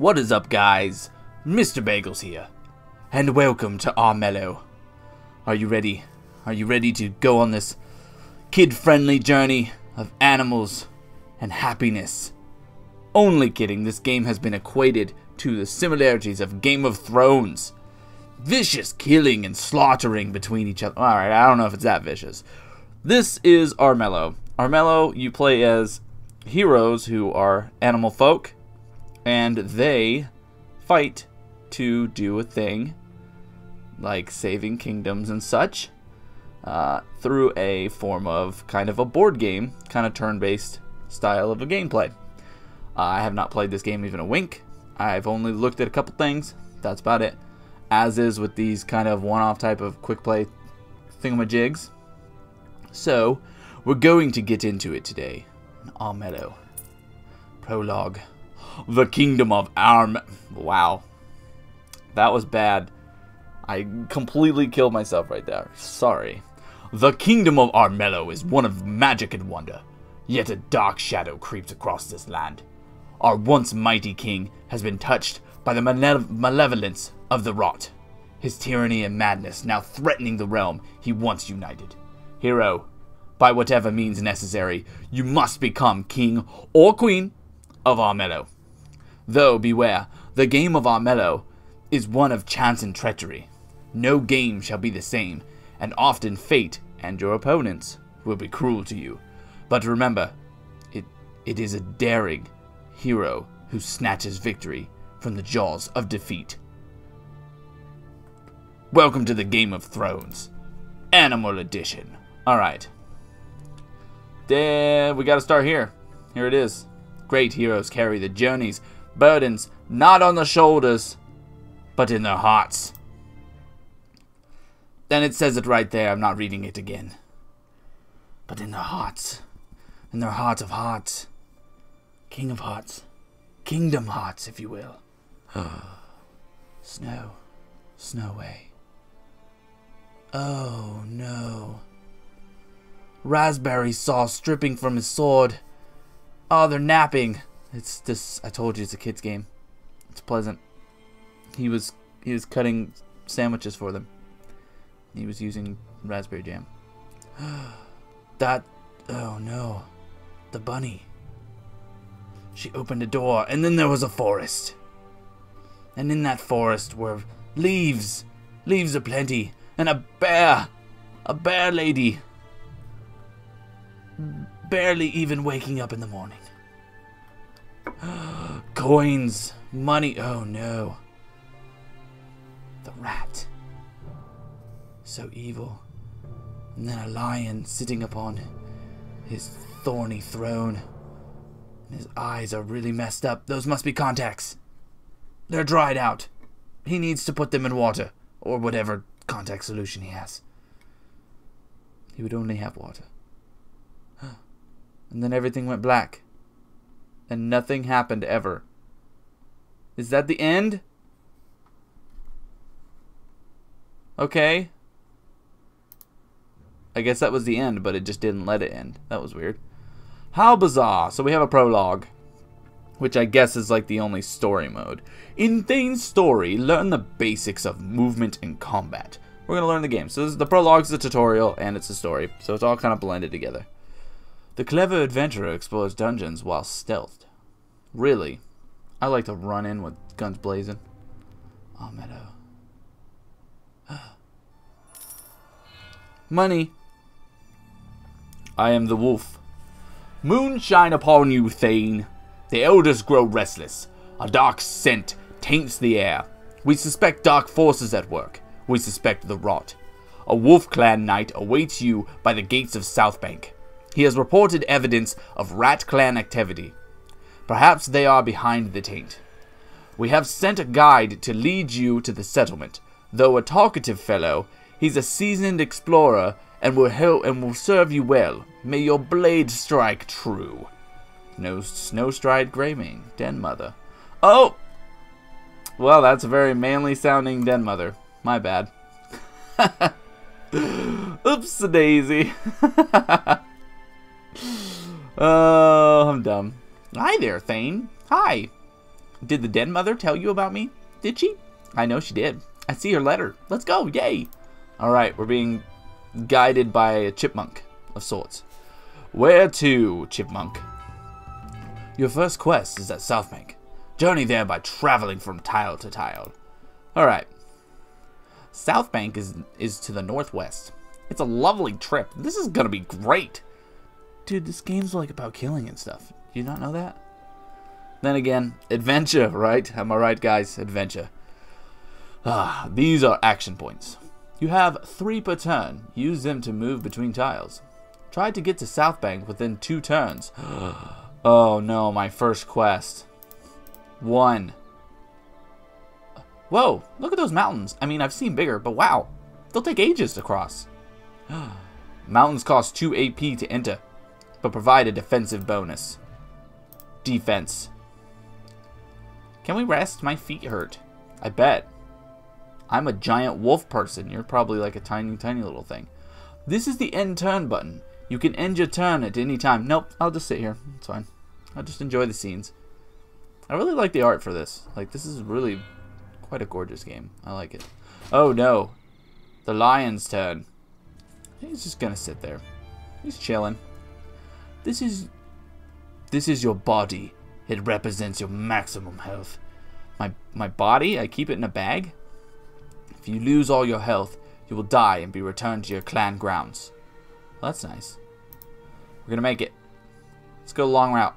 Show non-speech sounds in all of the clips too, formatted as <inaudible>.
What is up, guys? Mr. Bagelz here, and welcome to Armello. Are you ready? Are you ready to go on this kid-friendly journey of animals and happiness? Only kidding, this game has been equated to the similarities of Game of Thrones. Vicious killing and slaughtering between each other. Alright, I don't know if it's that vicious. This is Armello. Armello, you play as heroes who are animal folk, and they fight to do a thing like saving kingdoms and such uh, through a form of kind of a board game, kind of turn based style of a gameplay. Uh, I have not played this game even a wink. I've only looked at a couple things. That's about it. As is with these kind of one off type of quick play thingamajigs. So, we're going to get into it today. Armello. Prologue. The Kingdom of Arm. Wow. That was bad. I completely killed myself right there. Sorry. The Kingdom of Armello is one of magic and wonder. Yet a dark shadow creeps across this land. Our once mighty king has been touched by the malevolence of the rot. His tyranny and madness now threatening the realm he once united. Hero, by whatever means necessary, you must become king or queen of Armello. Though, beware, the game of Armello is one of chance and treachery. No game shall be the same, and often fate and your opponents will be cruel to you. But remember, it, it is a daring hero who snatches victory from the jaws of defeat. Welcome to the Game of Thrones, Animal Edition. Alright, then we gotta start here. Here it is. Great heroes carry the journey's burdens not on the shoulders, but in their hearts. Then it says it right there. I'm not reading it again. But in their hearts. In their heart of hearts. King of hearts. Kingdom hearts, if you will. Snow. Snow away. Oh no raspberry sauce dripping from his sword. Oh, they're napping. It's just I told you it's a kid's game. It's pleasant. He was he was cutting sandwiches for them. He was using raspberry jam. <gasps> that. Oh no, the bunny. She opened a door, and then there was a forest. And in that forest were leaves, leaves aplenty, and a bear, a bear lady barely even waking up in the morning. <gasps> Coins, money, oh no. The rat. So evil. And then a lion sitting upon his thorny throne. And his eyes are really messed up. Those must be contacts. They're dried out. He needs to put them in water, or whatever contact solution he has. He would only have water. <gasps> And then everything went black. And nothing happened ever. Is that the end? Okay. I guess that was the end, but it just didn't let it end. That was weird. How bizarre. So we have a prologue, which I guess is like the only story mode. In Thane's story, learn the basics of movement and combat. We're going to learn the game. So this is, the prologue is a tutorial, and it's a story. So it's all kind of blended together. The clever adventurer explores dungeons while stealthed. Really? I like to run in with guns blazing. Oh, meadow. Oh. Money. I am the wolf. Moonshine upon you, Thane. The elders grow restless. A dark scent taints the air. We suspect dark forces at work. We suspect the rot. A wolf clan knight awaits you by the gates of Southbank. He has reported evidence of Rat Clan activity. Perhaps they are behind the taint. We have sent a guide to lead you to the settlement. Though a talkative fellow, he's a seasoned explorer and will help and will serve you well. May your blade strike true. No snowstride graving, den mother. Oh! Well, that's a very manly sounding den mother. My bad. <laughs> Oops daisy. <laughs> Oh, I'm dumb. Hi there, Thane. Hi. Did the dead mother tell you about me? Did she? I know she did. I see her letter. Let's go. Yay. All right, we're being guided by a chipmunk of sorts. Where to, chipmunk? Your first quest is at Southbank. Journey there by traveling from tile to tile. All right. Southbank is is to the northwest. It's a lovely trip. This is gonna be great. Dude, this game's like about killing and stuff. Do you not know that? Then again, adventure, right? Am I right, guys? Adventure. Ah, these are action points. You have three per turn. Use them to move between tiles. Try to get to South Bank within two turns. <gasps> oh no, my first quest. One. Whoa, look at those mountains. I mean, I've seen bigger, but wow. They'll take ages to cross. <gasps> Mountains cost 2 AP to enter, but provide a defensive bonus. Defense. Can we rest? My feet hurt. I bet. I'm a giant wolf person. You're probably like a tiny, tiny little thing. This is the end turn button. You can end your turn at any time. Nope, I'll just sit here. It's fine. I'll just enjoy the scenes. I really like the art for this. Like, this is really quite a gorgeous game. I like it. Oh, no. The lion's turn. He's just gonna sit there. He's chilling. This is... This is your body. It represents your maximum health. My, my body, I keep it in a bag. If you lose all your health, you will die and be returned to your clan grounds. Well, that's nice. We're gonna make it. Let's go long route.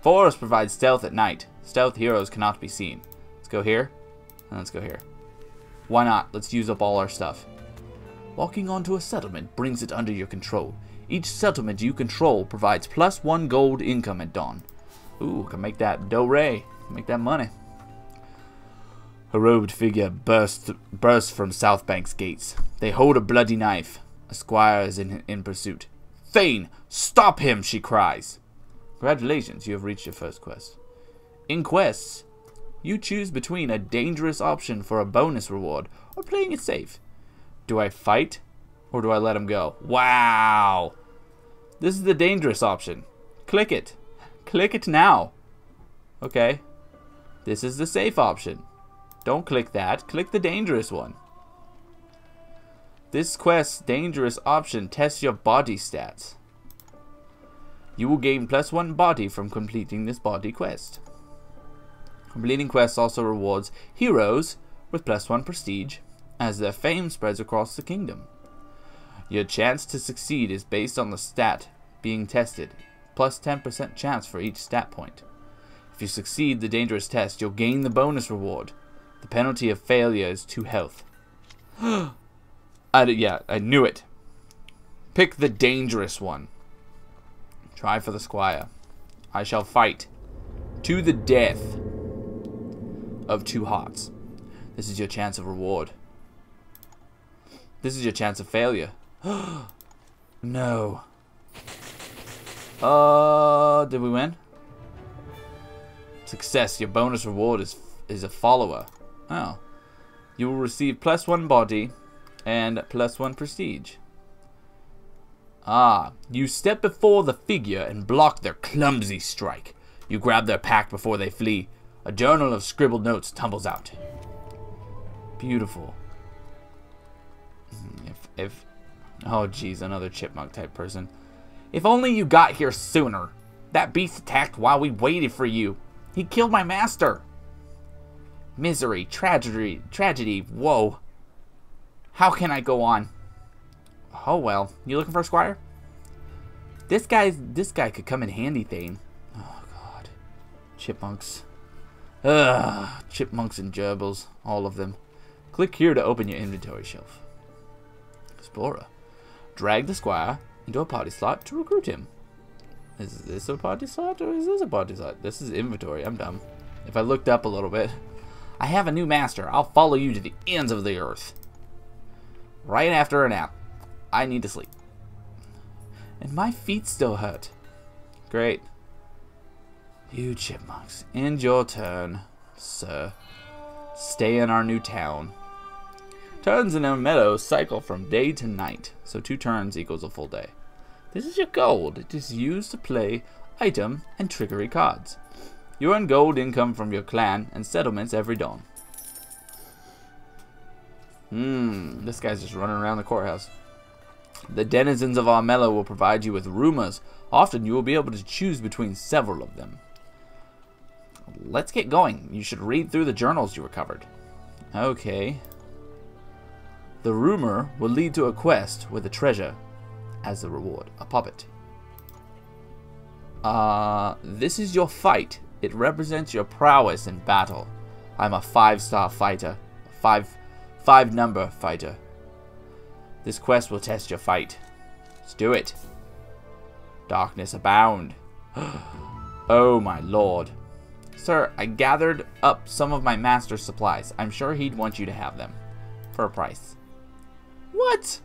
Forest provides stealth at night. Stealth heroes cannot be seen. Let's go here, and let's go here. Why not? Let's use up all our stuff. Walking onto a settlement brings it under your control. Each settlement you control provides plus one gold income at dawn. Ooh, can make that do ray. Make that money. A robed figure bursts, bursts from South Bank's gates. They hold a bloody knife. A squire is in, in pursuit. Thane, stop him, she cries. Congratulations, you have reached your first quest. In quests, you choose between a dangerous option for a bonus reward or playing it safe. Do I fight or do I let him go? Wow! This is the dangerous option. Click it. Click it now. Okay. This is the safe option. Don't click that. Click the dangerous one. This quest's dangerous option tests your body stats. You will gain plus one body from completing this body quest. Completing quests also rewards heroes with plus one prestige as their fame spreads across the kingdom. Your chance to succeed is based on the stat being tested, plus 10% chance for each stat point. If you succeed the dangerous test, you'll gain the bonus reward, the penalty of failure is 2 health. <gasps> I, yeah, I knew it. Pick the dangerous one. Try for the squire. I shall fight to the death of two hearts. This is your chance of reward. This is your chance of failure. <gasps> no. Uh, did we win? Success. Your bonus reward is is a follower. Oh. You will receive plus one body and plus one prestige. Ah, you step before the figure and block their clumsy strike. You grab their pack before they flee. A journal of scribbled notes tumbles out. Beautiful. Hmm, if, if, oh geez, another chipmunk type person. If only you got here sooner. That beast attacked while we waited for you. He killed my master. Misery, tragedy, tragedy, whoa. How can I go on? Oh well. You looking for a squire? This guy's this guy could come in handy, Thane. Oh god. Chipmunks. Ugh. Chipmunks and gerbils. All of them. Click here to open your inventory shelf. Explorer. Drag the squire into a party slot to recruit him. Is this a party slot or is this a party slot? This is inventory. I'm dumb. If I looked up a little bit. I have a new master. I'll follow you to the ends of the earth. Right after a nap. I need to sleep. And my feet still hurt. Great. You chipmunks, end your turn, sir. Stay in our new town. Turns in a meadow cycle from day to night, so two turns equals a full day. This is your gold. It is used to play item and trickery cards. You earn gold income from your clan and settlements every dawn. Hmm, this guy's just running around the courthouse. The denizens of Armello will provide you with rumors. Often you will be able to choose between several of them. Let's get going. You should read through the journals you recovered. Okay. The rumor will lead to a quest with a treasure as the reward. A puppet. Uh, this is your fight. It represents your prowess in battle. I'm a five-star fighter. Five, five number fighter. This quest will test your fight. Let's do it. Darkness abound. <gasps> oh my lord. Sir, I gathered up some of my master's supplies. I'm sure he'd want you to have them. For a price. What?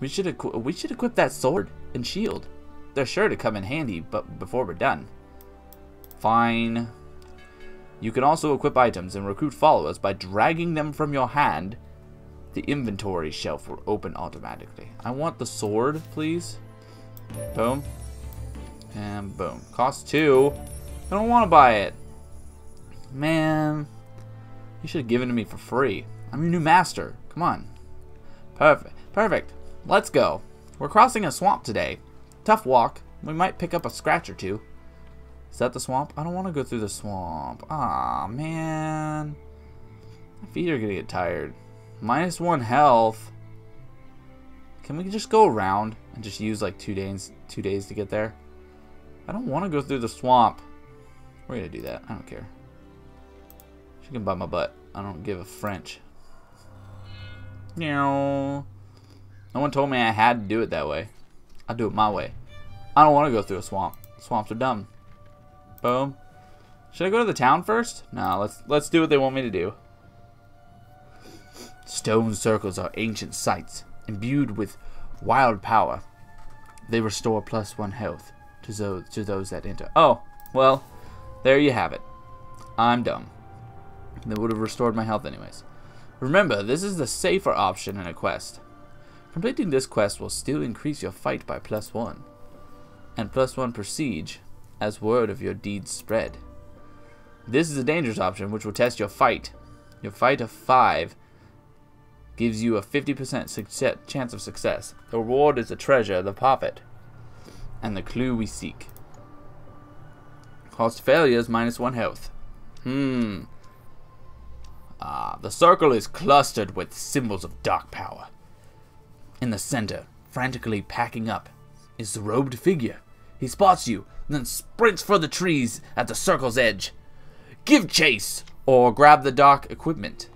We should we should equip that sword and shield. They're sure to come in handy, but before we're done. Fine. You can also equip items and recruit followers by dragging them from your hand. The inventory shelf will open automatically. I want the sword, please. Boom. And boom. Cost two. I don't want to buy it. Man. You should have given it to me for free. I'm your new master. Come on. Perfect. Perfect. Let's go. We're crossing a swamp today. Tough walk. We might pick up a scratch or two. Is that the swamp? I don't want to go through the swamp. Ah, man. My feet are going to get tired. Minus one health. Can we just go around and just use like two days two days to get there? I don't want to go through the swamp. We're gonna do that. I don't care. She can buy my butt. I don't give a French. No. One told me I had to do it that way. I'll do it my way. I don't want to go through a swamp. Swamps are dumb. Boom. Should I go to the town first? No, let's let's do what they want me to do. Stone circles are ancient sites, imbued with wild power. They restore plus one health to those, to those that enter. Oh, well, there you have it. I'm dumb. That would have restored my health anyways. Remember, this is the safer option in a quest. Completing this quest will still increase your fight by plus one, and plus one per siege, as word of your deeds spread. This is a dangerous option, which will test your fight. Your fight of five gives you a 50% chance of success. The reward is a treasure, the profit, and the clue we seek. Cost failures minus one health. Hmm. Ah, the circle is clustered with symbols of dark power. In the center, frantically packing up, is the robed figure. He spots you, then sprints for the trees at the circle's edge. Give chase, or grab the dark equipment.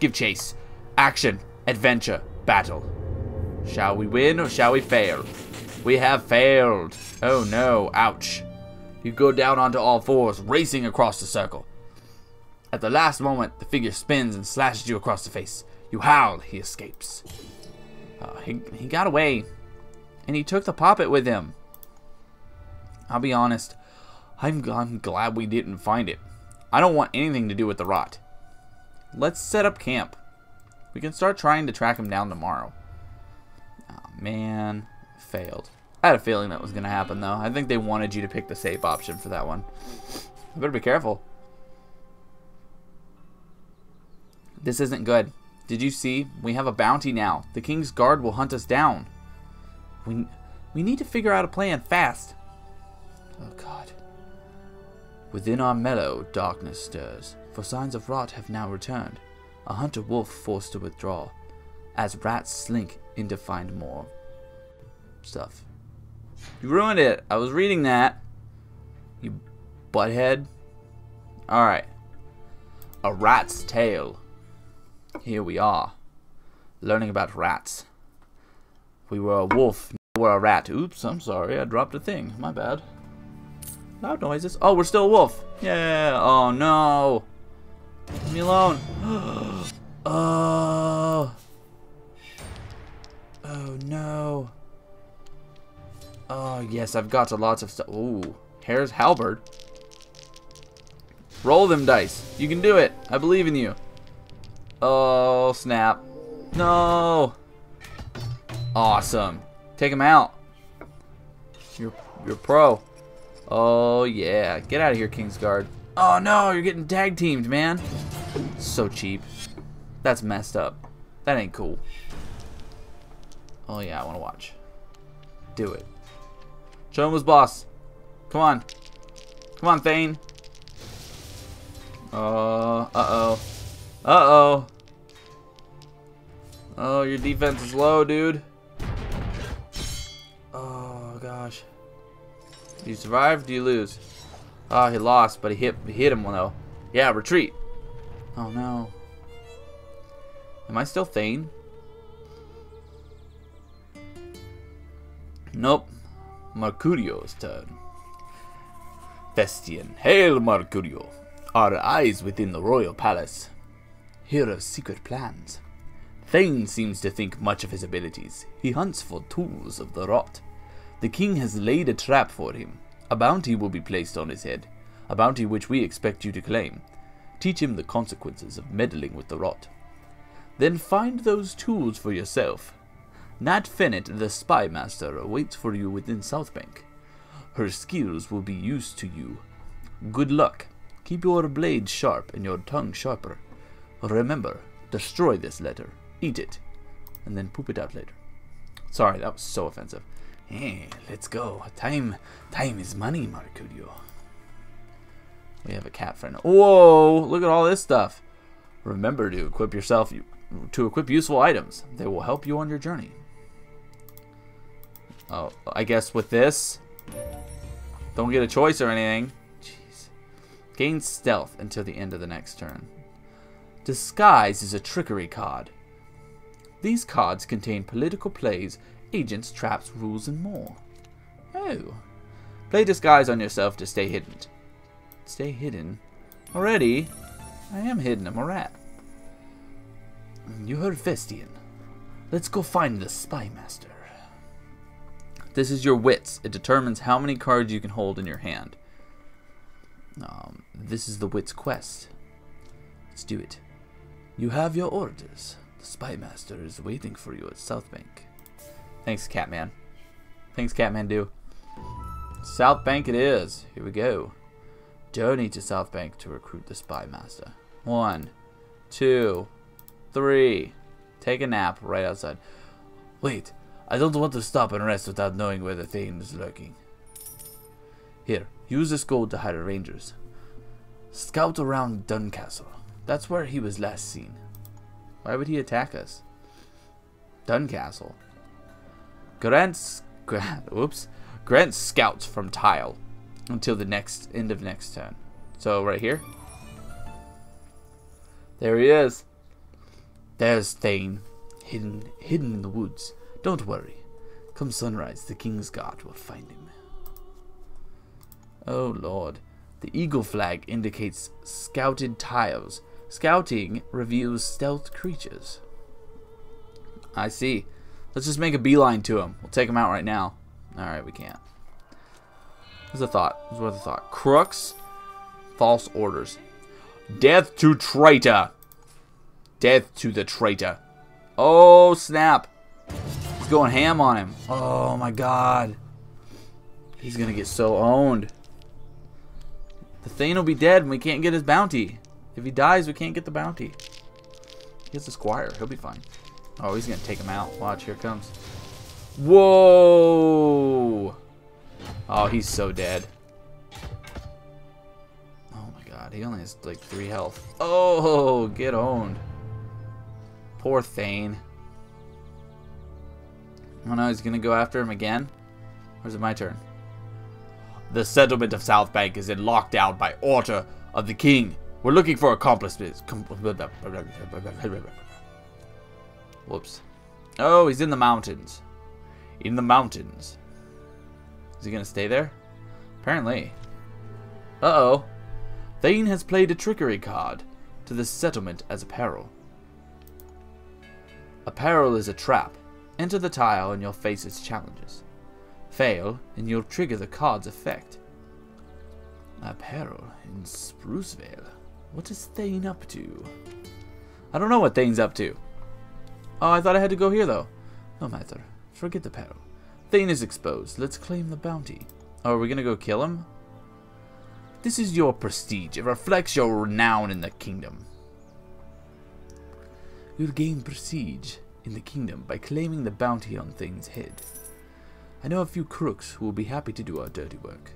Give chase. Action, adventure, battle. Shall we win or shall we fail? We have failed. Oh no, ouch. You go down onto all fours, racing across the circle. At the last moment, the figure spins and slashes you across the face. You howl, he escapes. Uh, he, he got away, and he took the puppet with him. I'll be honest, I'm, I'm glad we didn't find it. I don't want anything to do with the rot. Let's set up camp. We can start trying to track him down tomorrow. Oh, man. Failed. I had a feeling that was going to happen, though. I think they wanted you to pick the safe option for that one. You better be careful. This isn't good. Did you see? We have a bounty now. The King's Guard will hunt us down. We, we need to figure out a plan fast. Oh, God. Within Armello, darkness stirs, for signs of rot have now returned a hunter wolf forced to withdraw, as rats slink in to find more stuff. You ruined it. I was reading that. You butthead. Alright. A rat's tale. Here we are. Learning about rats. We were a wolf, now we're a rat. Oops, I'm sorry. I dropped a thing. My bad. Loud noises. Oh, we're still a wolf. Yeah. Oh, no. Leave me alone. <gasps> oh. Oh no. Oh yes, I've got a lot of stuff. Ooh, Hare's halberd. Roll them dice. You can do it. I believe in you. Oh snap. No. Awesome. Take him out. You're you're pro. Oh, yeah. Get out of here, Kingsguard. Oh, no, you're getting tag teamed, man. So cheap. That's messed up. That ain't cool. Oh, yeah, I want to watch. Do it. Show him who's boss. Come on. Come on, Thane. Uh, uh-oh. Uh-oh. Oh, your defense is low, dude. Oh, gosh. Do you survive? Do you lose? Oh, he lost, but he hit, hit him, though. Yeah, retreat. Oh, no. Am I still Thane? Nope. Mercurio's turn. Festian. Hail, Mercurio. Our eyes within the royal palace. Are secret plans. Thane seems to think much of his abilities. He hunts for tools of the rot. The king has laid a trap for him. A bounty will be placed on his head, a bounty which we expect you to claim. Teach him the consequences of meddling with the rot. Then find those tools for yourself. Nat Fennett, the spy master, awaits for you within Southbank. Her skills will be used to you. Good luck. Keep your blade sharp and your tongue sharper. Remember, destroy this letter, eat it, and then poop it out later. Sorry, that was so offensive. Hey, let's go. Time, time is money, Mercurio. We have a cat friend. Whoa! Look at all this stuff. Remember to equip yourself to equip useful items. They will help you on your journey. Oh, I guess with this, don't get a choice or anything. Jeez. Gain stealth until the end of the next turn. Disguise is a trickery card. These cards contain political plays, agents, traps, rules, and more. Oh. Play Disguise on yourself to stay hidden. Stay hidden? Already? I am hidden. I'm a rat. You heard Vestian. Let's go find the Spy Master. This is your wits. It determines how many cards you can hold in your hand. Um, this is the wits quest. Let's do it. You have your orders. The spy master is waiting for you at Southbank. Thanks, Catman. Thanks, Catmandu. South Bank it is. Here we go. Journey to Southbank to recruit the spy master. One, two, three. Take a nap right outside. Wait, I don't want to stop and rest without knowing where the thing is lurking. Here, use this gold to hire rangers. Scout around Duncastle. That's where he was last seen. Why would he attack us? Duncastle. Grant's Grant <laughs> whoops. Grant scouts from Tile until the next end of next turn. So right here. There he is. There's Thane, hidden hidden in the woods. Don't worry. Come sunrise, the king's guard will find him. Oh lord. The eagle flag indicates scouted tiles. Scouting reveals stealth creatures. I see. Let's just make a beeline to him. We'll take him out right now. Alright, we can't. What's a thought? What's worth a thought? Crooks. False orders. Death to traitor. Death to the traitor. Oh, snap. He's going ham on him. Oh, my God. He's going to get so owned. The Thane will be dead and we can't get his bounty. If he dies, we can't get the bounty. He has a squire. He'll be fine. Oh, he's going to take him out. Watch, here comes. Whoa! Oh, he's so dead. Oh my god, he only has like three health. Oh, get owned. Poor Thane. Oh no, he's gonna go after him again? Or is it my turn? The settlement of South Bank is in lockdown by order of the king. We're looking for accomplices. Whoops. Oh, he's in the mountains. In the mountains. Is he going to stay there? Apparently. Uh-oh. Thane has played a trickery card to the settlement as a peril. A peril is a trap. Enter the tile and you'll face its challenges. Fail, and you'll trigger the card's effect. A peril in Sprucevale. What is Thane up to? I don't know what Thane's up to. Oh, I thought I had to go here, though. No matter. Forget the peril. Thane is exposed. Let's claim the bounty. Oh, are we gonna go kill him? This is your prestige. It reflects your renown in the kingdom. You'll gain prestige in the kingdom by claiming the bounty on Thane's head. I know a few crooks who will be happy to do our dirty work.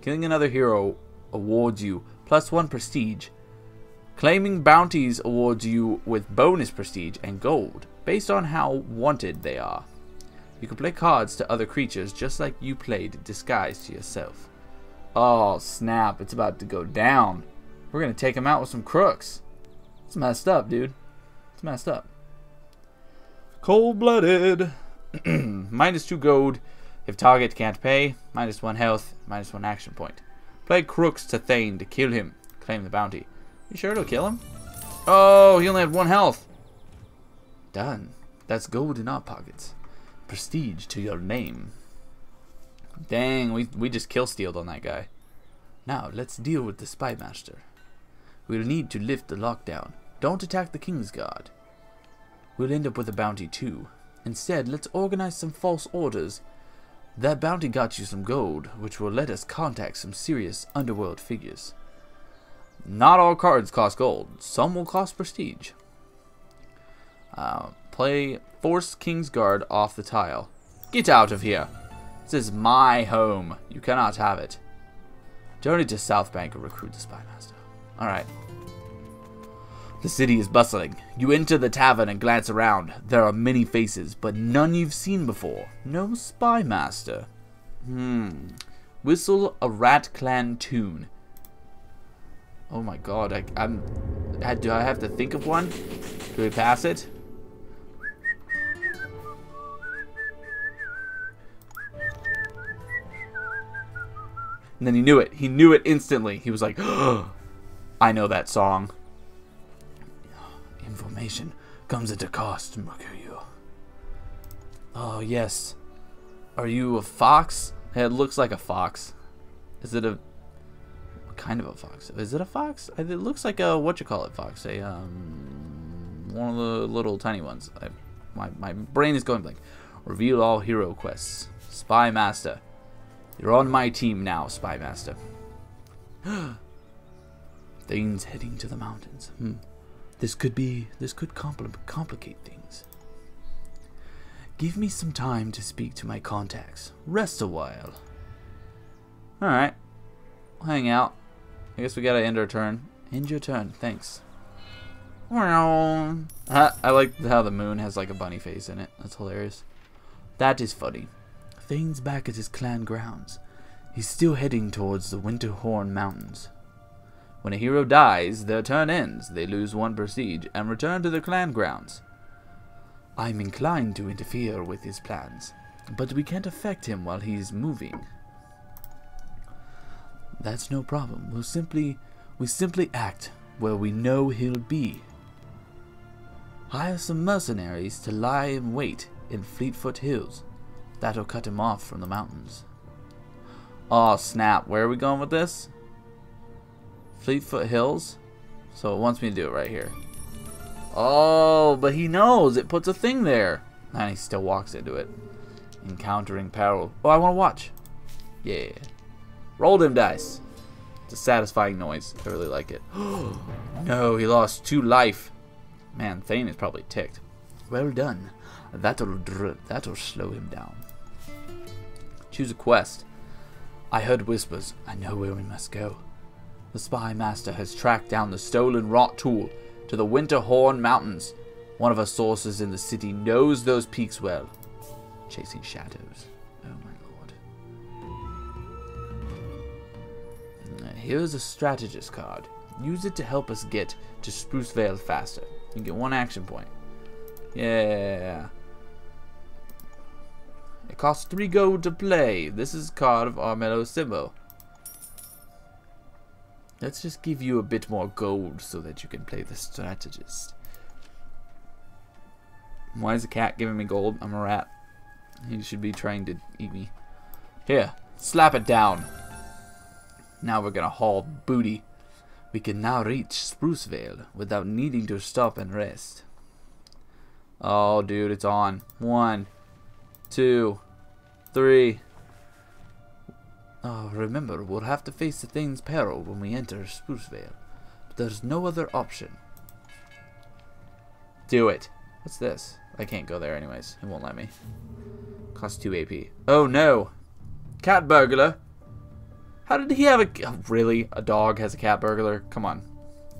Killing another hero awards you plus one prestige. Claiming bounties awards you with bonus prestige and gold, based on how wanted they are. You can play cards to other creatures just like you played Disguise to yourself. Oh, snap. It's about to go down. We're to take him out with some crooks. It's messed up, dude. It's messed up. Cold-blooded. <clears throat> minus 2 gold if target can't pay. Minus 1 health. Minus 1 action point. Play crooks to Thane to kill him. Claim the bounty. You sure it'll kill him? Oh, he only had 1 health. Done. That's gold in our pockets. Prestige to your name. Dang, we, we just kill stealed on that guy. Now, let's deal with the Spy Master. We'll need to lift the lockdown. Don't attack the King's Guard. We'll end up with a bounty too. Instead, let's organize some false orders. That bounty got you some gold, which will let us contact some serious underworld figures. Not all cards cost gold. Some will cost prestige. Uh, play Force King's Guard off the tile. Get out of here. This is my home. You cannot have it. Journey to South Bank and recruit the Spy Master. Alright. The city is bustling. You enter the tavern and glance around. There are many faces, but none you've seen before. No Spy Master. Hmm. Whistle a Rat Clan tune. Oh my god, I, I'm... Do I have to think of one? Do we pass it? And then he knew it. He knew it instantly. He was like, oh, <gasps> I know that song. Information comes at a cost, Mercurio. Oh, yes. Are you a fox? It looks like a fox. Is it a... Kind of a fox? Is it a fox? It looks like a... What you call it, fox? A, um... One of the little tiny ones. I, my, my brain is going blank. Reveal all hero quests. Spy Master. You're on my team now, Spy Master. <gasps> Things heading to the mountains. Hmm. This could be, this could compl complicate things. Give me some time to speak to my contacts. Rest a while. Alright. hang out. I guess we gotta end our turn. End your turn. Thanks. Wow. I like how the moon has like a bunny face in it. That's hilarious. That is funny. Thane's back at his clan grounds. He's still heading towards the Winterhorn Mountains. When a hero dies, their turn ends, they lose one prestige, and return to their clan grounds. I'm inclined to interfere with his plans, but we can't affect him while he's moving. That's no problem. We'll simply we simply act where we know he'll be. Hire some mercenaries to lie in wait in Fleetfoot Hills. That'll cut him off from the mountains. Oh snap, where are we going with this? Fleetfoot Hills? So it wants me to do it right here. Oh, but he knows. It puts a thing there. And he still walks into it. Encountering peril. Oh, I want to watch. Yeah. Roll them dice. It's a satisfying noise. I really like it. <gasps> no, he lost two life. Man, Thane is probably ticked. Well done. That'll that'll slow him down. Choose a quest. I heard whispers. I know where we must go. The spy master has tracked down the stolen rot tool to the Winterhorn Mountains. One of our sources in the city knows those peaks well. Chasing shadows. Lord. Here's a strategist card. Use it to help us get to Sprucevale faster. You get one action point. Yeah. It costs 3 gold to play. This is card of Armello Simbo. Let's just give you a bit more gold so that you can play the strategist. Why is the cat giving me gold? I'm a rat. He should be trying to eat me. Here, slap it down. Now we're gonna haul booty. We can now reach Sprucevale without needing to stop and rest. Oh, dude, it's on. One, two, three. Oh, remember, we'll have to face the Thane's peril when we enter Sprucevale. But there's no other option. Do it. What's this? I can't go there anyways. It won't let me. Cost 2 AP. Oh no! Cat burglar! How did he have a... Really? A dog has a cat burglar? Come on.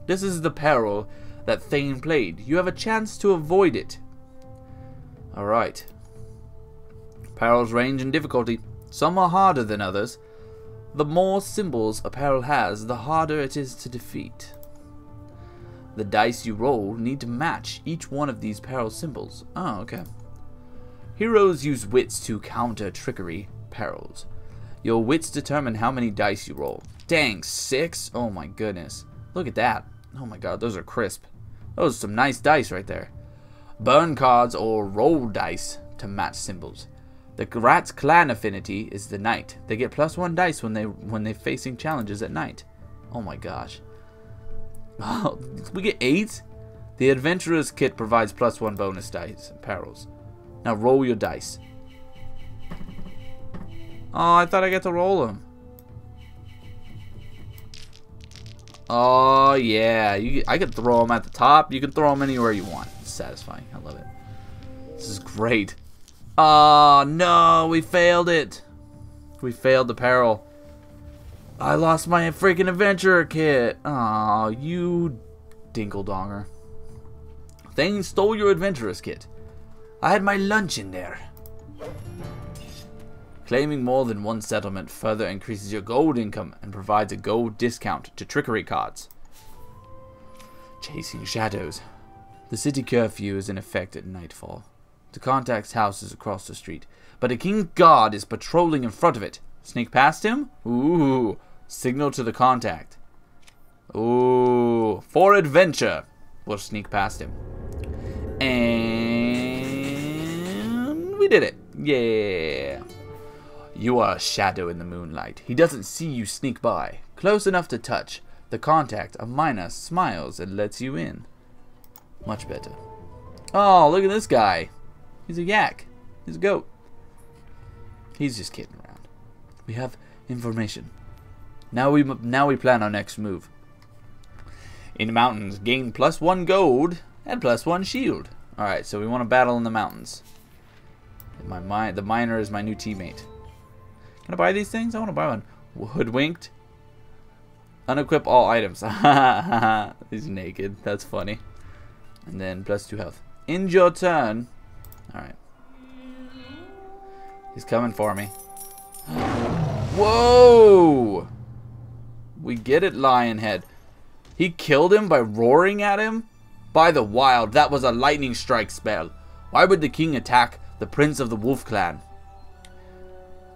This is the peril that Thane played. You have a chance to avoid it. Alright. Perils range in difficulty. Some are harder than others. The more symbols a peril has, the harder it is to defeat. The dice you roll need to match each one of these peril symbols. Oh, okay. Heroes use wits to counter trickery perils. Your wits determine how many dice you roll. Dang, six? Oh my goodness. Look at that. Oh my god, those are crisp. Those are some nice dice right there. Burn cards or roll dice to match symbols. The rat's clan affinity is the knight. They get plus one dice when they when they're facing challenges at night. Oh my gosh. Oh, we get eight? The adventurer's kit provides plus one bonus dice and perils. Now roll your dice. Oh, I thought I get to roll them. Oh, yeah. You, I can throw them at the top. You can throw them anywhere you want. It's satisfying. I love it. This is great. Oh, no. We failed it. We failed the peril. I lost my freaking adventurer kit. Oh, you dinkle-donger. Thane stole your adventurer's kit. I had my lunch in there. Claiming more than one settlement further increases your gold income and provides a gold discount to trickery cards. Chasing shadows. The city curfew is in effect at nightfall. The contact's house is across the street, but a king's guard is patrolling in front of it. Sneak past him? Ooh. Signal to the contact. Ooh. For adventure. We'll sneak past him. And we did it. Yeah. You are a shadow in the moonlight. He doesn't see you sneak by. Close enough to touch. The contact, a miner, smiles and lets you in. Much better. Oh, look at this guy. He's a yak. He's a goat. He's just kidding around. We have information. Now we now we plan our next move. In the mountains, gain plus one gold and plus one shield. All right, so we want to battle in the mountains. My mi the miner is my new teammate. Can I buy these things? I want to buy one. Hoodwinked. Unequip all items. <laughs> He's naked. That's funny. And then plus two health. End your turn. Alright. He's coming for me. <gasps> Whoa! We get it, Lionhead. He killed him by roaring at him? By the wild, that was a lightning strike spell. Why would the king attack the prince of the wolf clan?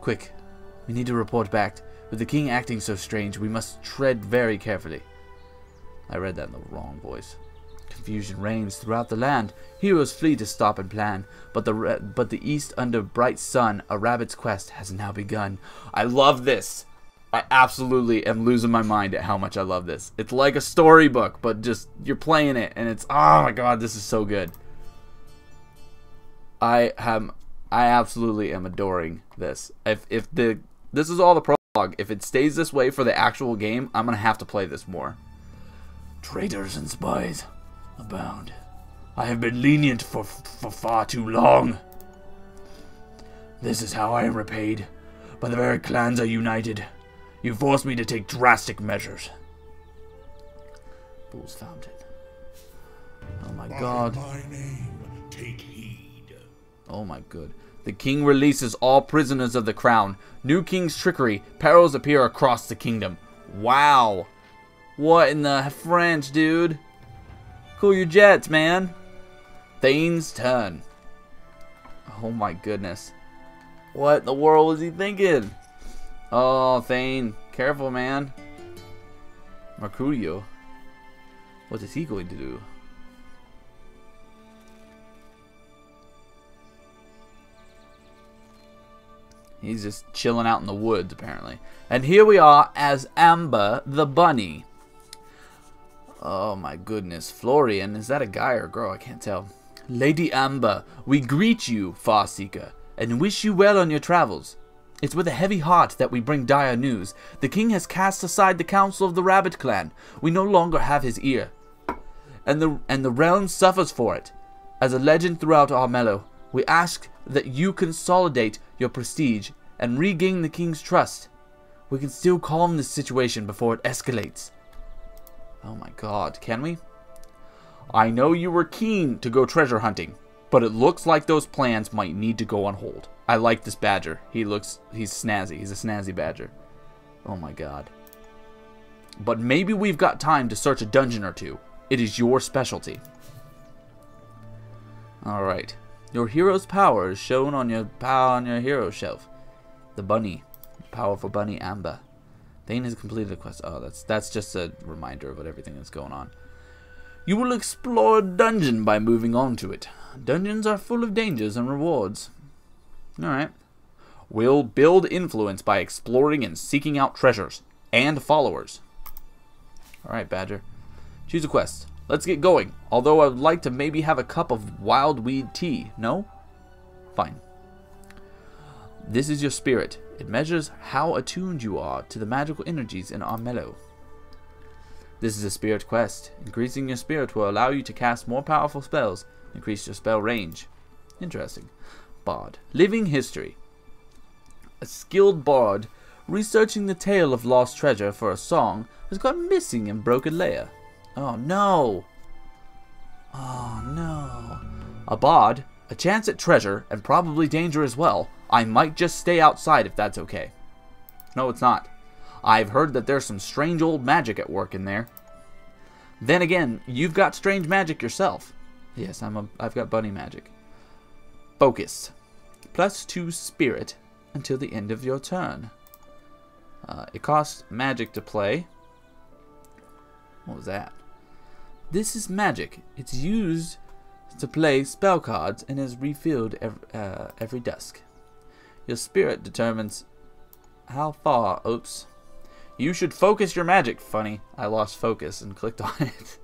Quick, we need to report back. With the king acting so strange, we must tread very carefully. I read that in the wrong voice. Confusion reigns throughout the land. Heroes flee to stop and plan, but the but the east under bright sun, a rabbit's quest has now begun. I love this. I absolutely am losing my mind at how much I love this. It's like a storybook, but just you're playing it and it's oh my god, this is so good. I am I absolutely am adoring this. If if the this is all the prologue. If it stays this way for the actual game, I'm going to have to play this more. Traitors and spies abound. I have been lenient for, for far too long. This is how I am repaid. By the very clans are united. You forced me to take drastic measures. Fool's Fountain. Oh my By god. My name, take heed. Oh my good. The king releases all prisoners of the crown. New king's trickery. Perils appear across the kingdom. Wow. What in the French, dude? Cool your jets, man. Thane's turn. Oh my goodness. What in the world was he thinking? Oh, Thane. Careful, man. Mercurio. What is he going to do? He's just chilling out in the woods, apparently. And here we are as Amber the Bunny. Oh my goodness. Florian, is that a guy or a girl? I can't tell. Lady Amber, we greet you, Far Seeker, and wish you well on your travels. It's with a heavy heart that we bring dire news. The king has cast aside the counsel of the Rabbit clan. We no longer have his ear. And the, and the realm suffers for it. As a legend throughout Armello, we ask that you consolidate your prestige and regain the king's trust. We can still calm this situation before it escalates. Oh my god, can we? I know you were keen to go treasure hunting, but it looks like those plans might need to go on hold. I like this badger. He looks, he's snazzy. He's a snazzy badger. Oh my god. But maybe we've got time to search a dungeon or two. It is your specialty. Alright. Your hero's power is shown on your on your hero shelf. The bunny. Powerful bunny Amber. Thane has completed a quest. Oh, that's that's just a reminder of what everything is going on. You will explore a dungeon by moving on to it. Dungeons are full of dangers and rewards. Alright. We'll build influence by exploring and seeking out treasures and followers. Alright, Badger. Choose a quest. Let's get going. Although I would like to maybe have a cup of wild weed tea. No? Fine. This is your spirit. It measures how attuned you are to the magical energies in Armello. This is a spirit quest. Increasing your spirit will allow you to cast more powerful spells, increase your spell range. Interesting. Bard. Living history. A skilled bard researching the tale of lost treasure for a song has gone missing in Broken. Oh no! Oh no. A bard, a chance at treasure, and probably danger as well. I might just stay outside if that's okay. No, it's not. I've heard that there's some strange old magic at work in there. Then again, you've got strange magic yourself. Yes, I'm a, I've got bunny magic. Focus. Plus 2 spirit until the end of your turn. Uh, it costs magic to play. What was that? This is magic. It's used to play spell cards and is refilled every, uh, every dusk. Your spirit determines how far. Oops. You should focus your magic. Funny, I lost focus and clicked on <laughs> it.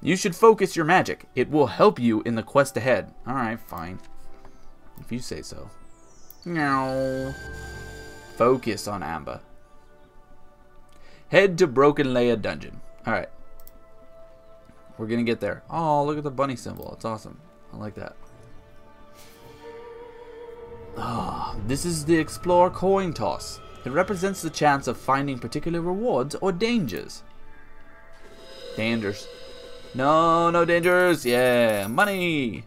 you should focus your magic. It will help you in the quest ahead. Alright, fine. If you say so. No. Focus on Amber. Head to Broken Layer Dungeon. Alright. We're gonna get there. Oh, look at the bunny symbol. It's awesome. I like that. Ah, this is the Explore Coin Toss. It represents the chance of finding particular rewards or dangers. Dangers. No, no dangers. Yeah, money.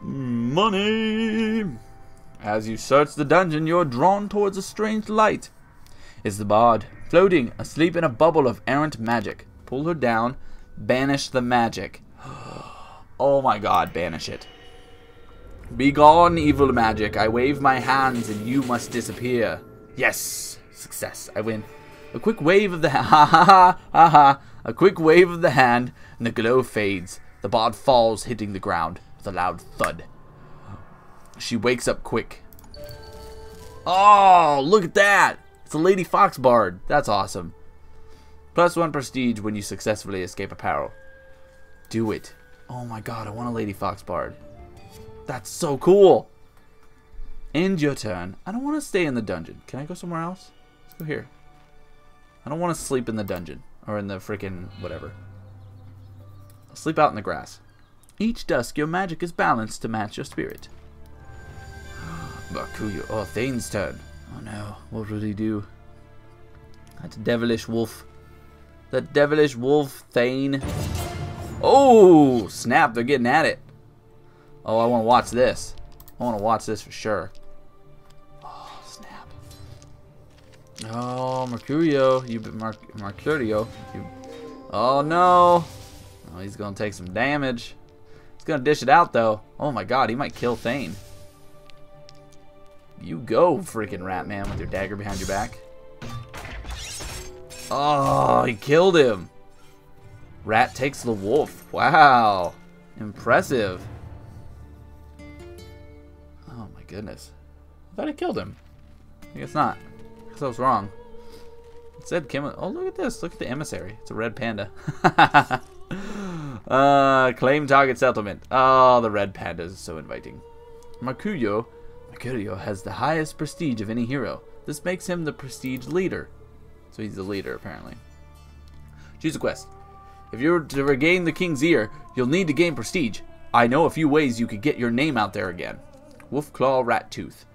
Money. As you search the dungeon, you're drawn towards a strange light. It's the bard, floating, asleep in a bubble of errant magic. Pull her down, banish the magic. <gasps> oh my god, banish it. Begone, evil magic. I wave my hands and you must disappear. Yes! Success. I win. A quick wave of the. Ha ha ha ha ha. A quick wave of the hand and the glow fades. The bard falls, hitting the ground with a loud thud. She wakes up quick. Oh, look at that! It's a Lady Fox Bard. That's awesome. Plus one prestige when you successfully escape a peril. Do it. Oh my god, I want a Lady Fox Bard. That's so cool. End your turn. I don't want to stay in the dungeon. Can I go somewhere else? Let's go here. I don't want to sleep in the dungeon. Or in the freaking whatever. I'll sleep out in the grass. Each dusk, your magic is balanced to match your spirit. <gasps> Bakuyo. Oh, Thane's turn. Oh no. What would he do? That devilish wolf. That devilish wolf, Thane. Oh, snap. They're getting at it. Oh, I want to watch this. I want to watch this for sure. Oh, snap. Oh, Mercurio. You, Mer Mercurio. You, oh, no. Oh, he's going to take some damage. He's going to dish it out, though. Oh, my God. He might kill Thane. You go, freaking rat man, with your dagger behind your back. Oh, he killed him. Rat takes the wolf. Wow. Impressive Oh my goodness. I thought I killed him. I guess not. Because I was wrong. It said Kim. Oh, look at this. Look at the emissary. It's a red panda. <laughs> uh, claim target settlement. Oh, the red panda is so inviting. Makuyo, Mercurio has the highest prestige of any hero. This makes him the prestige leader. So he's the leader, apparently. Choose a quest. If you're to regain the King's Ear, you'll need to gain prestige. I know a few ways you could get your name out there again. Wolfclaw Rat Tooth.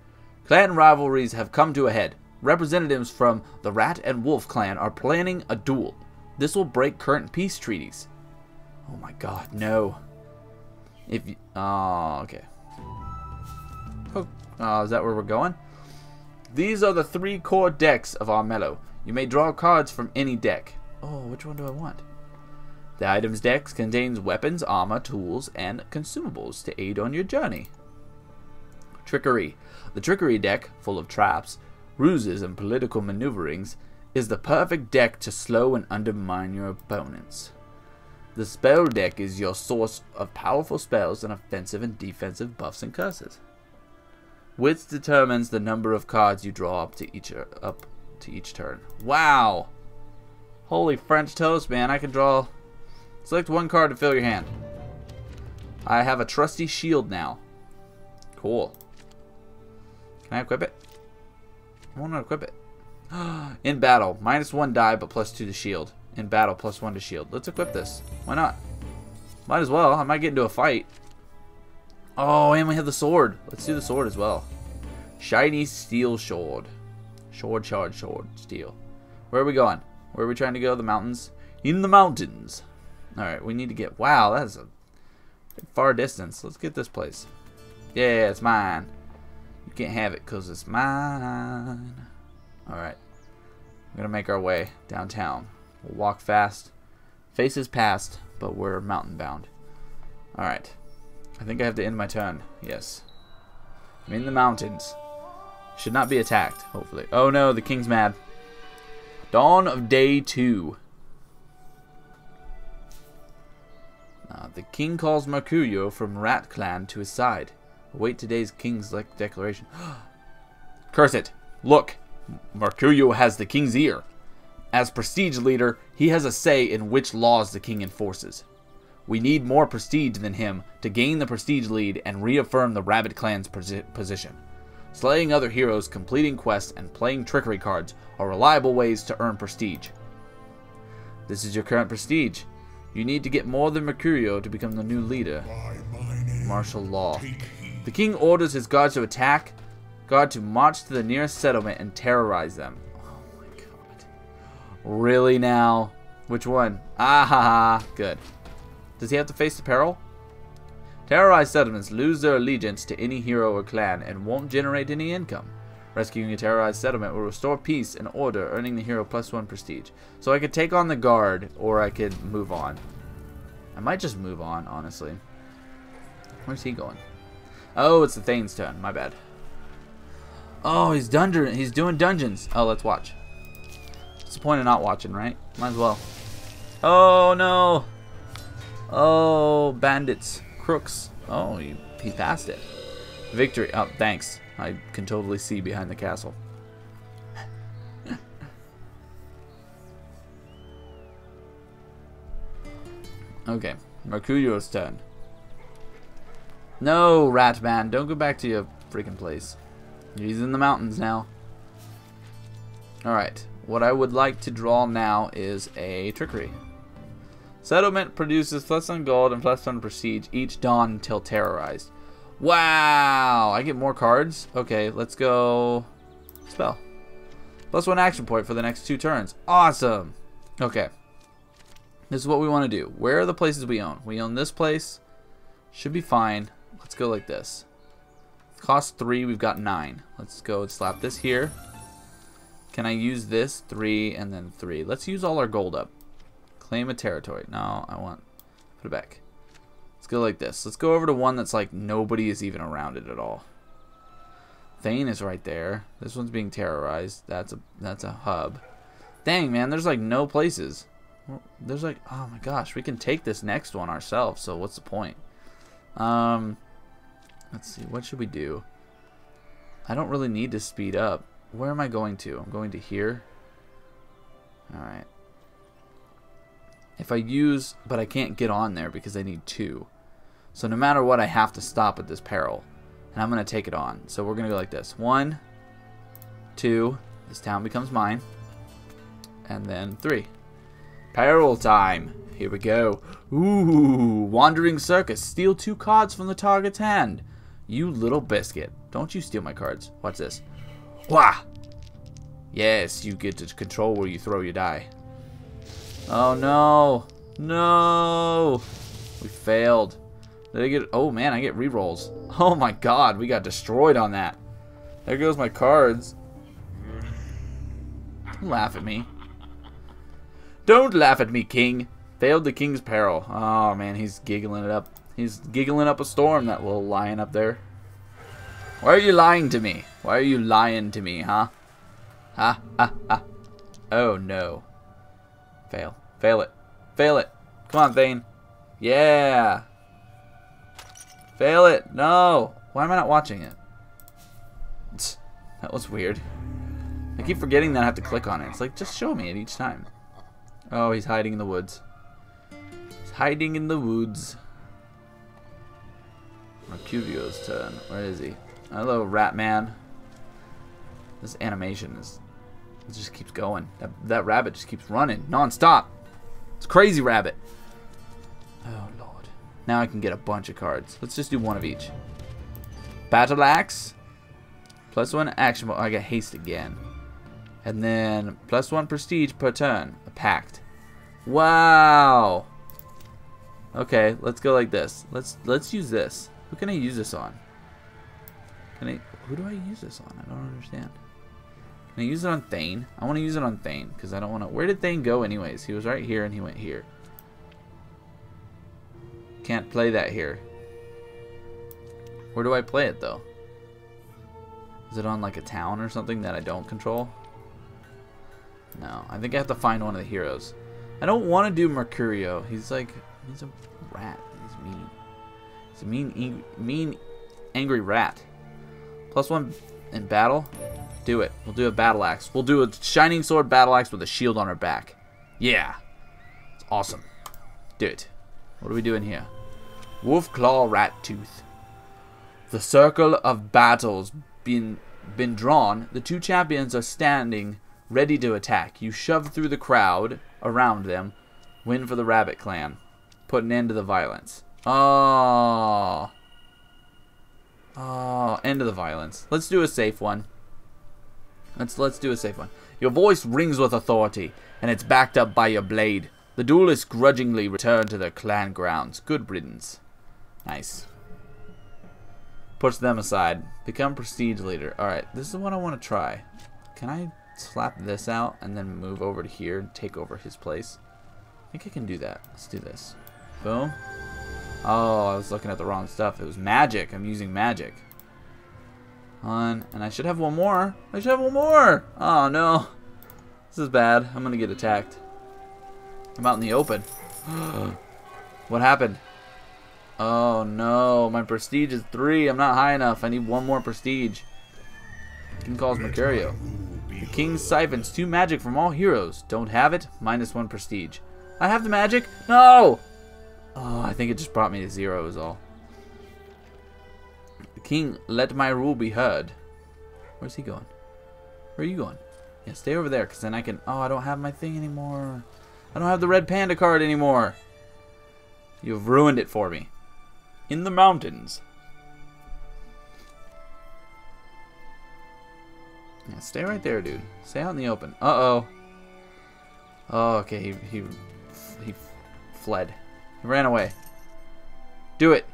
Clan rivalries have come to a head. Representatives from the Rat and Wolf clan are planning a duel. This will break current peace treaties. Oh my god, no. If you, oh, okay. Oh, uh, is that where we're going? These are the three core decks of Armello. You may draw cards from any deck. Oh, which one do I want? The items deck contains weapons, armor, tools, and consumables to aid on your journey. Trickery. The Trickery deck, full of traps, ruses, and political maneuverings, is the perfect deck to slow and undermine your opponents. The spell deck is your source of powerful spells and offensive and defensive buffs and curses. Wits determines the number of cards you draw up to each up to each turn. Wow! Holy French toast, man! I can draw. Select one card to fill your hand. I have a trusty shield now. Cool. Can I equip it? I want to equip it. <gasps> In battle, minus one die, but plus two to shield. In battle, plus one to shield. Let's equip this. Why not? Might as well. I might get into a fight. Oh, and we have the sword. Let's do the sword as well. Shiny steel sword. Sword, shard, sword, steel. Where are we going? Where are we trying to go? The mountains? In the mountains. Alright, we need to get... Wow, that's a far distance. Let's get this place. Yeah, it's mine. You can't have it because it's mine. Alright. We're going to make our way downtown. We'll walk fast. Faces past, but we're mountain bound. Alright. I think I have to end my turn. Yes. I'm in the mountains. Should not be attacked, hopefully. Oh no, the king's mad. Dawn of day two. Uh, the king calls Mercurio from Rat Clan to his side. Await today's king's declaration. <gasps> Curse it! Look! Mercurio has the king's ear. As prestige leader, he has a say in which laws the king enforces. We need more prestige than him to gain the prestige lead and reaffirm the Rabbit Clan's position. Slaying other heroes, completing quests, and playing trickery cards are reliable ways to earn prestige. This is your current prestige. You need to get more than Mercurio to become the new leader. Martial law. The king orders his guards to attack, guard to march to the nearest settlement and terrorize them. Oh my god. Really now? Which one? Ah ha ha. Good. Does he have to face the peril? Terrorized settlements lose their allegiance to any hero or clan and won't generate any income. Rescuing a terrorized settlement will restore peace and order, earning the hero plus one prestige. So I could take on the guard, or I could move on. I might just move on, honestly. Where's he going? Oh, it's the Thane's turn. My bad. Oh, he's dungeon. He's doing dungeons. Oh, let's watch. What's the point of not watching, right? Might as well. Oh no. Oh, bandits, crooks. Oh, he, he passed it. Victory. Oh, thanks. I can totally see behind the castle. <laughs> okay, Mercurio's turn. No, Ratman, don't go back to your freaking place. He's in the mountains now. Alright, what I would like to draw now is a trickery. Settlement produces plus one gold and plus one prestige each dawn until terrorized. Wow! I get more cards? Okay, let's go... Spell. Plus one action point for the next two turns. Awesome! Okay. This is what we want to do. Where are the places we own? We own this place. Should be fine. Let's go like this. Cost three, we've got nine. Let's go slap this here. Can I use this? Three and then three. Let's use all our gold up. Claim a territory. No, I want... Put it back. Let's go like this. Let's go over to one that's like nobody is even around it at all. Thane is right there. This one's being terrorized. That's a that's a hub. Dang, man, there's like no places. There's like, oh my gosh, we can take this next one ourselves, so what's the point? Um, let's see, what should we do? I don't really need to speed up. Where am I going to? I'm going to here. Alright. If I use, but I can't get on there because I need two. So no matter what, I have to stop at this peril. And I'm going to take it on. So we're going to go like this. One, two, this town becomes mine. And then three. Peril time. Here we go. Ooh, Wandering Circus. Steal two cards from the target's hand. You little biscuit. Don't you steal my cards. Watch this. Wah! Yes, you get to control where you throw your die. Oh no. No. We failed. Did I get... Oh man, I get rerolls. Oh my god, we got destroyed on that. There goes my cards. Don't laugh at me. Don't laugh at me, king. Failed the king's peril. Oh man, he's giggling it up. He's giggling up a storm, that little lion up there. Why are you lying to me? Why are you lying to me, huh? Ha, ha, ha. Oh, no. Fail. Fail it. Fail it. Come on, Thane. Yeah. Fail it. No. Why am I not watching it? That was weird. I keep forgetting that I have to click on it. It's like, just show me it each time. Oh, he's hiding in the woods. He's hiding in the woods. Mercurio's turn. Where is he? Hello, Rat Man. This animation is it just keeps going. That that rabbit just keeps running non-stop. It's crazy rabbit. Oh lord. Now I can get a bunch of cards. Let's just do one of each. Battle axe. Plus one action. I got haste again. And then plus one prestige per turn. A pact. Wow. Okay, let's go like this. Let's let's use this. Who can I use this on? Can I? Who do I use this on? I don't understand. I use it on Thane? I want to use it on Thane because I don't want to. Where did Thane go, anyways? He was right here and he went here. Can't play that here. Where do I play it though? Is it on like a town or something that I don't control? No, I think I have to find one of the heroes. I don't want to do Mercurio. He's like, he's a rat. He's mean. He's a mean, mean, angry rat. Plus one in battle. Do it. We'll do a battle axe. We'll do a shining sword battle axe with a shield on her back. Yeah. It's awesome. Do it. What are we doing here? Wolf Claw Rat Tooth. The circle of battles been been drawn. The two champions are standing ready to attack. You shove through the crowd around them. Win for the Rabbit Clan. Put an end to the violence. Oh. Oh, end of the violence. Let's do a safe one. Let's let's do a safe one. Your voice rings with authority, and it's backed up by your blade. The duelists grudgingly return to their clan grounds. Good riddance. Nice. Push them aside. Become prestige leader. Alright, this is what I want to try. Can I slap this out and then move over to here and take over his place? I think I can do that. Let's do this. Boom. Oh, I was looking at the wrong stuff. It was magic. I'm using magic. On, and I should have one more. I should have one more. Oh no. This is bad. I'm gonna get attacked. I'm out in the open. <gasps> what happened? Oh no, my prestige is three. I'm not high enough. I need one more prestige. King calls Mercurio. The king siphons two magic from all heroes. Don't have it? Minus one prestige. I have the magic? No! Oh, I think it just brought me to zero is all. King, let my rule be heard. Where's he going? Where are you going? Yeah, stay over there, because then I can... Oh, I don't have my thing anymore. I don't have the red panda card anymore. You've ruined it for me. In the mountains. Yeah, stay right there, dude. Stay out in the open. Uh-oh. Oh, okay, he, he, he fled. He ran away. Do it.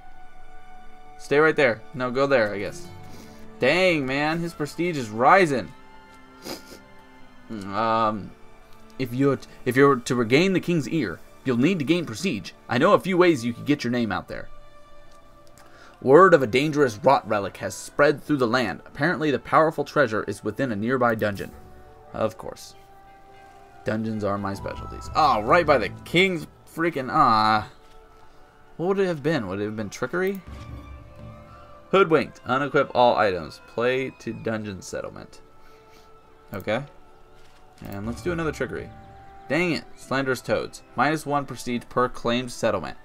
Stay right there. No, go there, I guess. Dang, man. His prestige is rising. Um, if you're, if you're to regain the king's ear, you'll need to gain prestige. I know a few ways you could get your name out there. Word of a dangerous rot relic has spread through the land. Apparently, the powerful treasure is within a nearby dungeon. Of course. Dungeons are my specialties. Oh, right by the king's freaking... Ah. What would it have been? Would it have been trickery? Hoodwinked. Unequip all items. Play to dungeon settlement. Okay. And let's do another trickery. Dang it. Slanderous toads. Minus one prestige per claimed settlement.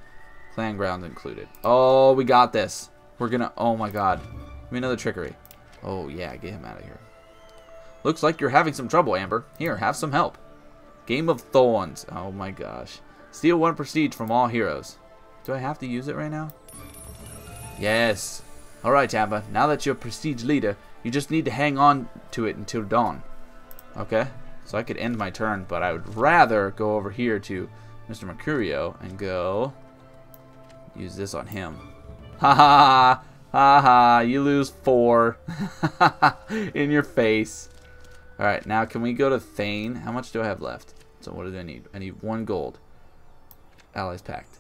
Clan grounds included. Oh, we got this. We're gonna... Oh my god. Give me another trickery. Oh, yeah, get him out of here. Looks like you're having some trouble, Amber. Here, have some help. Game of Thorns. Oh my gosh. Steal one prestige from all heroes. Do I have to use it right now? Yes. Alright, Amber. Now that you're prestige leader, you just need to hang on to it until dawn. Okay? So I could end my turn, but I would rather go over here to Mr. Mercurio and go use this on him. Ha ha ha ha! You lose four <laughs> in your face. All right, now can we go to Thane? How much do I have left? So what do I need? I need one gold. Allies pact.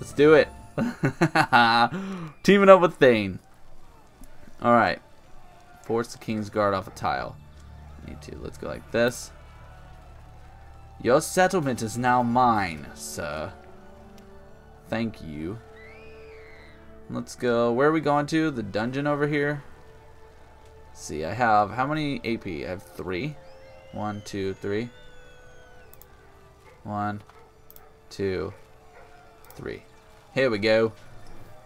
Let's do it. <laughs> Teaming up with Thane. All right. Force the King's Guard off a tile. Need to. Let's go like this. Your settlement is now mine, sir. Thank you. Let's go. Where are we going to? The dungeon over here? Let's see, I have how many AP? I have three. One, two, three. One, two, three. Here we go.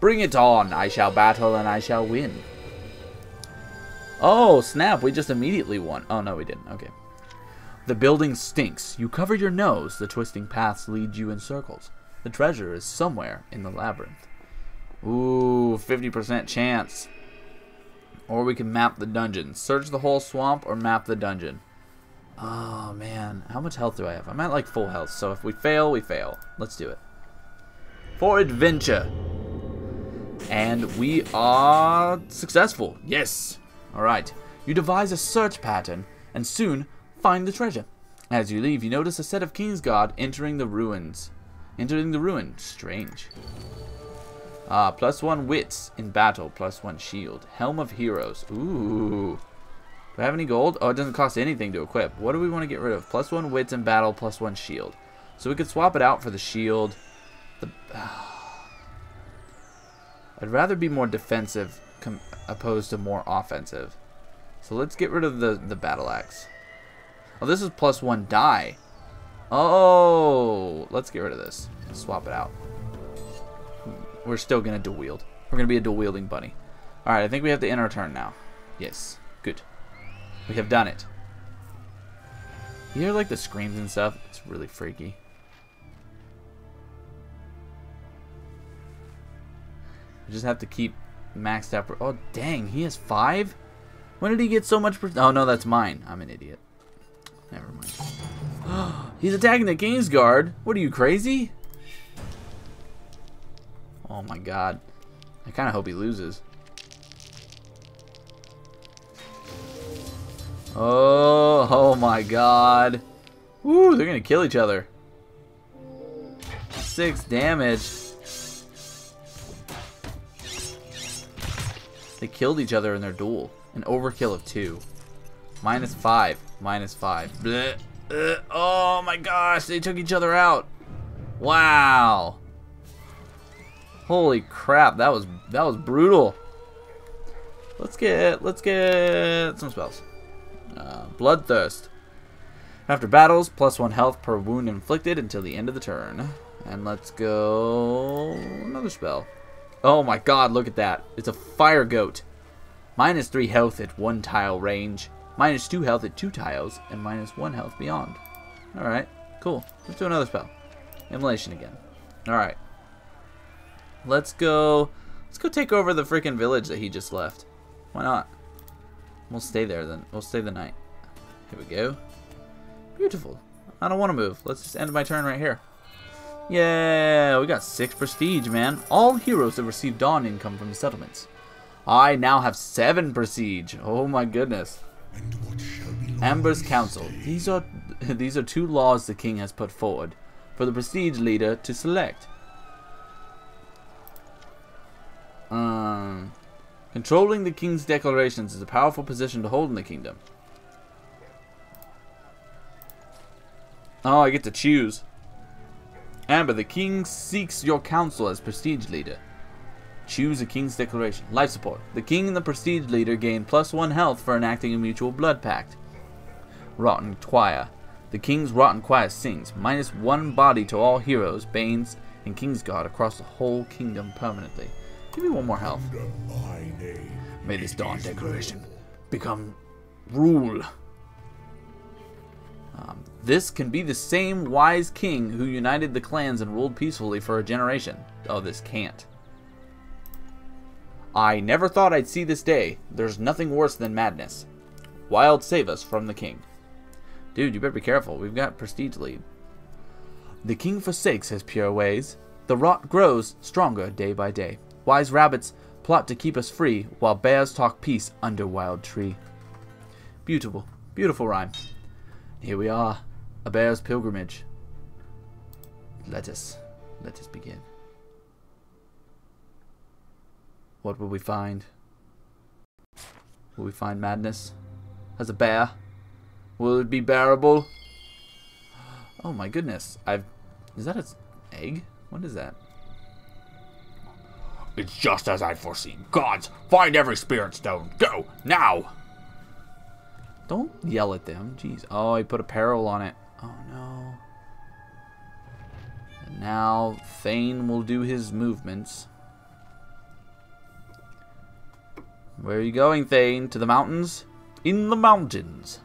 Bring it on. I shall battle and I shall win. Oh, snap. We just immediately won. Oh, no, we didn't. Okay. The building stinks. You cover your nose. The twisting paths lead you in circles. The treasure is somewhere in the labyrinth. Ooh, 50% chance. Or we can map the dungeon. Search the whole swamp or map the dungeon. Oh, man. How much health do I have? I'm at like full health, so if we fail, we fail. Let's do it. For adventure. And we are successful. Yes. Alright. You devise a search pattern and soon find the treasure. As you leave, you notice a set of Kingsguard entering the ruins. Entering the ruin. Strange. Ah, plus one wits in battle, plus one shield. Helm of Heroes. Ooh. Do I have any gold? Oh, it doesn't cost anything to equip. What do we want to get rid of? Plus one wits in battle, plus one shield. So we could swap it out for the shield. The, <sighs> I'd rather be more defensive opposed to more offensive. So let's get rid of the, the battle axe. Oh, this is plus one die. Oh, let's get rid of this. Swap it out. We're still going to dual wield. We're going to be a dual wielding bunny. Alright, I think we have to end our turn now. Yes, good. We have done it. You hear like the screams and stuff? It's really freaky. I just have to keep maxed out. Oh, dang, he has five? When did he get so much? Oh, no, that's mine. I'm an idiot. Never mind. <gasps> He's attacking the King's Guard. What are you, crazy? Oh my god. I kind of hope he loses. Oh, oh my god. Woo, they're going to kill each other. Six damage. They killed each other in their duel. An overkill of two. Minus five. Minus five. Blech. Oh my gosh, they took each other out. Wow. Holy crap, that was that was brutal. Let's get let's get some spells. Uh, Bloodthirst. After battles, plus one health per wound inflicted until the end of the turn. And let's go another spell. Oh my god, look at that. It's a fire goat. Minus three health at one tile range minus 2 health at 2 tiles, and minus 1 health beyond. Alright, cool. Let's do another spell. Immolation again. Alright. Let's go... Let's go take over the freaking village that he just left. Why not? We'll stay there then. We'll stay the night. Here we go. Beautiful. I don't want to move. Let's just end my turn right here. Yeah, we got six prestige, man. All heroes have received dawn income from the settlements. I now have seven prestige. Oh my goodness. Amber's Council. These are <laughs> these are two laws the king has put forward for the prestige leader to select. Um, controlling the king's declarations is a powerful position to hold in the kingdom. Oh, I get to choose. Amber, the king seeks your counsel as prestige leader. Choose a King's Declaration. Life support. The King and the Prestige Leader gain plus one health for enacting a mutual blood pact. Rotten Choir. The King's Rotten Choir sings, minus one body to all heroes, Banes, and Kingsguard across the whole kingdom permanently. Give me one more health. May this dawn declaration become rule. Um, this can be the same wise king who united the clans and ruled peacefully for a generation. Oh, this can't. I never thought I'd see this day. There's nothing worse than madness. Wild save us from the king. Dude, you better be careful. We've got prestige lead. The king forsakes his pure ways. The rot grows stronger day by day. Wise rabbits plot to keep us free, while bears talk peace under wild tree. Beautiful, beautiful rhyme. Here we are, a bear's pilgrimage. Let us, let us begin. What will we find? Will we find madness? As a bear? Will it be bearable? Oh my goodness. I've... Is that an egg? What is that? It's just as I'd foreseen. Gods, find every spirit stone. Go, now! Don't yell at them. Jeez. Oh, I put a peril on it. Oh no. And now Thane will do his movements. Where are you going, Thane? To the mountains? In the mountains.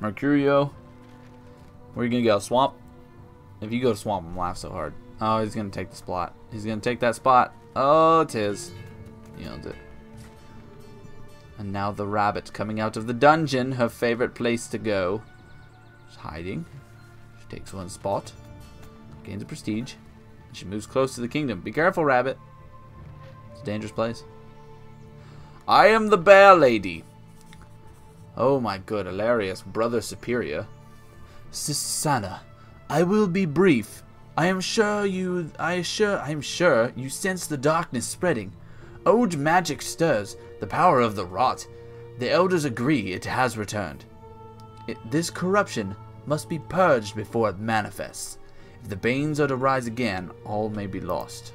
Mercurio. Where are you going to go? Swamp? If you go to Swamp, I'm laugh so hard. Oh, he's going to take the spot. He's going to take that spot. Oh, it is. He owns it. And now the rabbit coming out of the dungeon, her favorite place to go. She's hiding. She takes one spot. Gains a prestige. And she moves close to the kingdom. Be careful, rabbit. It's a dangerous place. I am the bear lady. Oh my good, hilarious brother superior. Sisana, I will be brief. I am sure you I sure I am sure you sense the darkness spreading. Old magic stirs, the power of the rot. The elders agree it has returned. It, this corruption must be purged before it manifests. If the Banes are to rise again, all may be lost.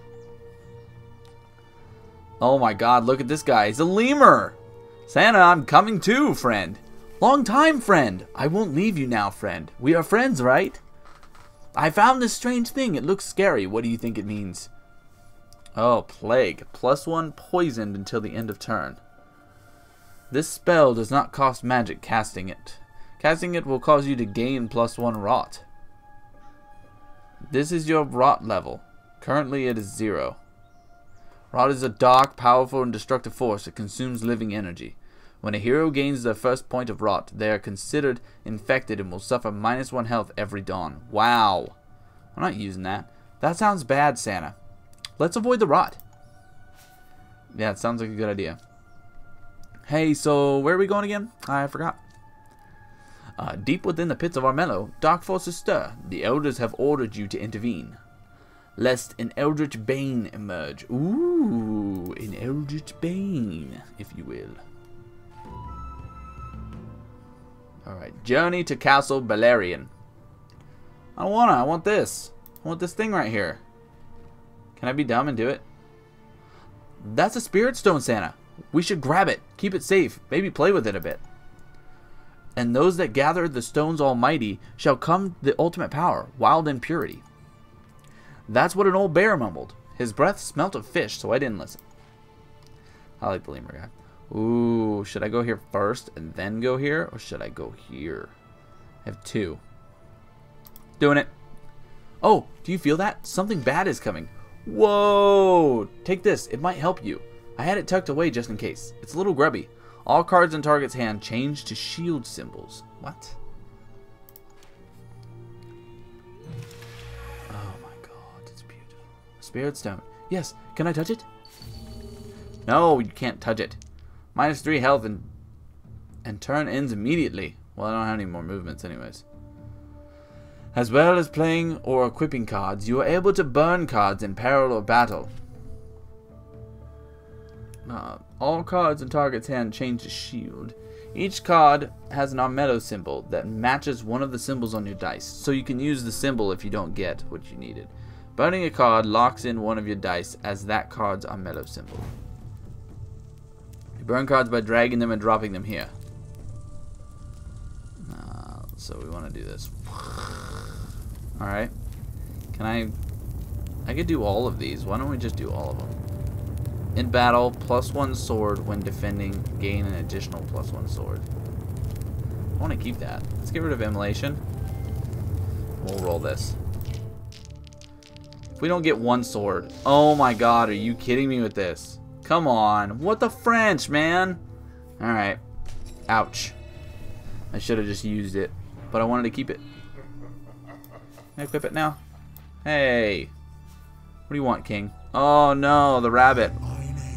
Oh my god, look at this guy. He's a lemur. Santa, I'm coming too, friend. Long time, friend. I won't leave you now, friend. We are friends, right? I found this strange thing. It looks scary. What do you think it means? Oh, Plague. Plus one poisoned until the end of turn. This spell does not cost magic casting it. Casting it will cause you to gain plus one rot. This is your rot level. Currently it is zero. Rot is a dark, powerful, and destructive force that consumes living energy. When a hero gains their first point of rot, they are considered infected and will suffer minus one health every dawn. Wow. I'm not using that. That sounds bad, Santa. Let's avoid the rot. Yeah, it sounds like a good idea. Hey, so where are we going again? I forgot. Uh, deep within the pits of Armello, dark forces stir. The elders have ordered you to intervene. Lest an eldritch bane emerge. Ooh, an eldritch bane, if you will. Alright, journey to Castle Balerion. I wanna, I want this. I want this thing right here. Can I be dumb and do it? That's a spirit stone, Santa. We should grab it, keep it safe, maybe play with it a bit. And those that gather the stones almighty shall come the ultimate power, wild and purity. That's what an old bear mumbled. His breath smelt of fish, so I didn't listen. I like the lemur guy. Ooh, should I go here first and then go here? Or should I go here? I have two. Doing it. Oh, do you feel that? Something bad is coming. Whoa! Take this. It might help you. I had it tucked away just in case. It's a little grubby. All cards in target's hand change to shield symbols. What? Oh my god, it's beautiful. Spirit stone. Yes, can I touch it? No, you can't touch it. Minus three health and and turn ends immediately. Well, I don't have any more movements anyways. As well as playing or equipping cards, you are able to burn cards in peril or battle. Uh, all cards in target's hand change to shield. Each card has an Armello symbol that matches one of the symbols on your dice, so you can use the symbol if you don't get what you needed. Burning a card locks in one of your dice as that card's Armello symbol. You burn cards by dragging them and dropping them here. Uh, so we want to do this. Alright. Can I... I could do all of these. Why don't we just do all of them? In battle, plus one sword. When defending, gain an additional plus one sword. I want to keep that. Let's get rid of immolation. We'll roll this. If we don't get one sword. Oh my god, are you kidding me with this? Come on. What the French, man? Alright. Ouch. I should have just used it. But I wanted to keep it. Equip it now? Hey. What do you want, King? Oh no, the rabbit.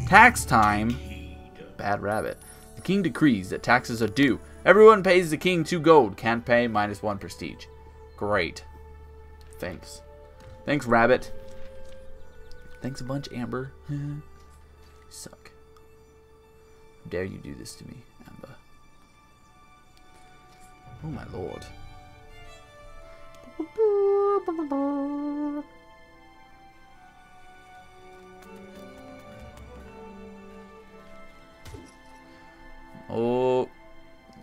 Tax time? Bad rabbit. The king decrees that taxes are due. Everyone pays the king two gold. Can't pay, minus one prestige. Great. Thanks. Thanks, rabbit. Thanks a bunch, Amber. <laughs> you suck. How dare you do this to me, Amber? Oh my lord. Oh,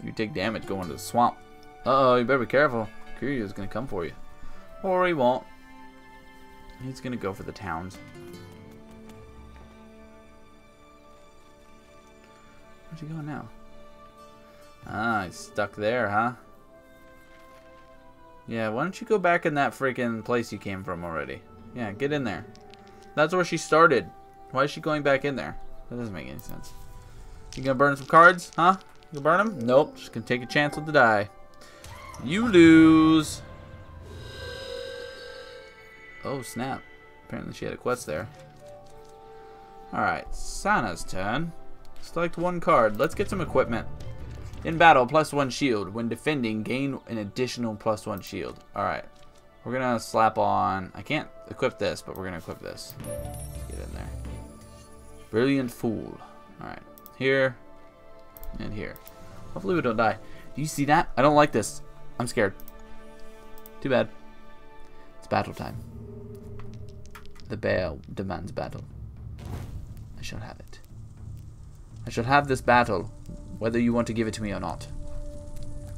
you take damage going to the swamp. Uh oh, you better be careful. Kiryu's gonna come for you. Or he won't. He's gonna go for the towns. Where's he going now? Ah, he's stuck there, huh? Yeah, why don't you go back in that freaking place you came from already? Yeah, get in there. That's where she started. Why is she going back in there? That doesn't make any sense. You gonna burn some cards, huh? You gonna burn them? Nope, just gonna take a chance with the die. You lose. Oh, snap. Apparently she had a quest there. Alright, Sana's turn. Select one card. Let's get some equipment. In battle, plus one shield. When defending, gain an additional plus one shield. Alright. We're going to slap on... I can't equip this, but we're going to equip this. Let's get in there. Brilliant Fool. Alright. Here. And here. Hopefully we don't die. Do you see that? I don't like this. I'm scared. Too bad. It's battle time. The bear demands battle. I shall have it. I shall have this battle whether you want to give it to me or not.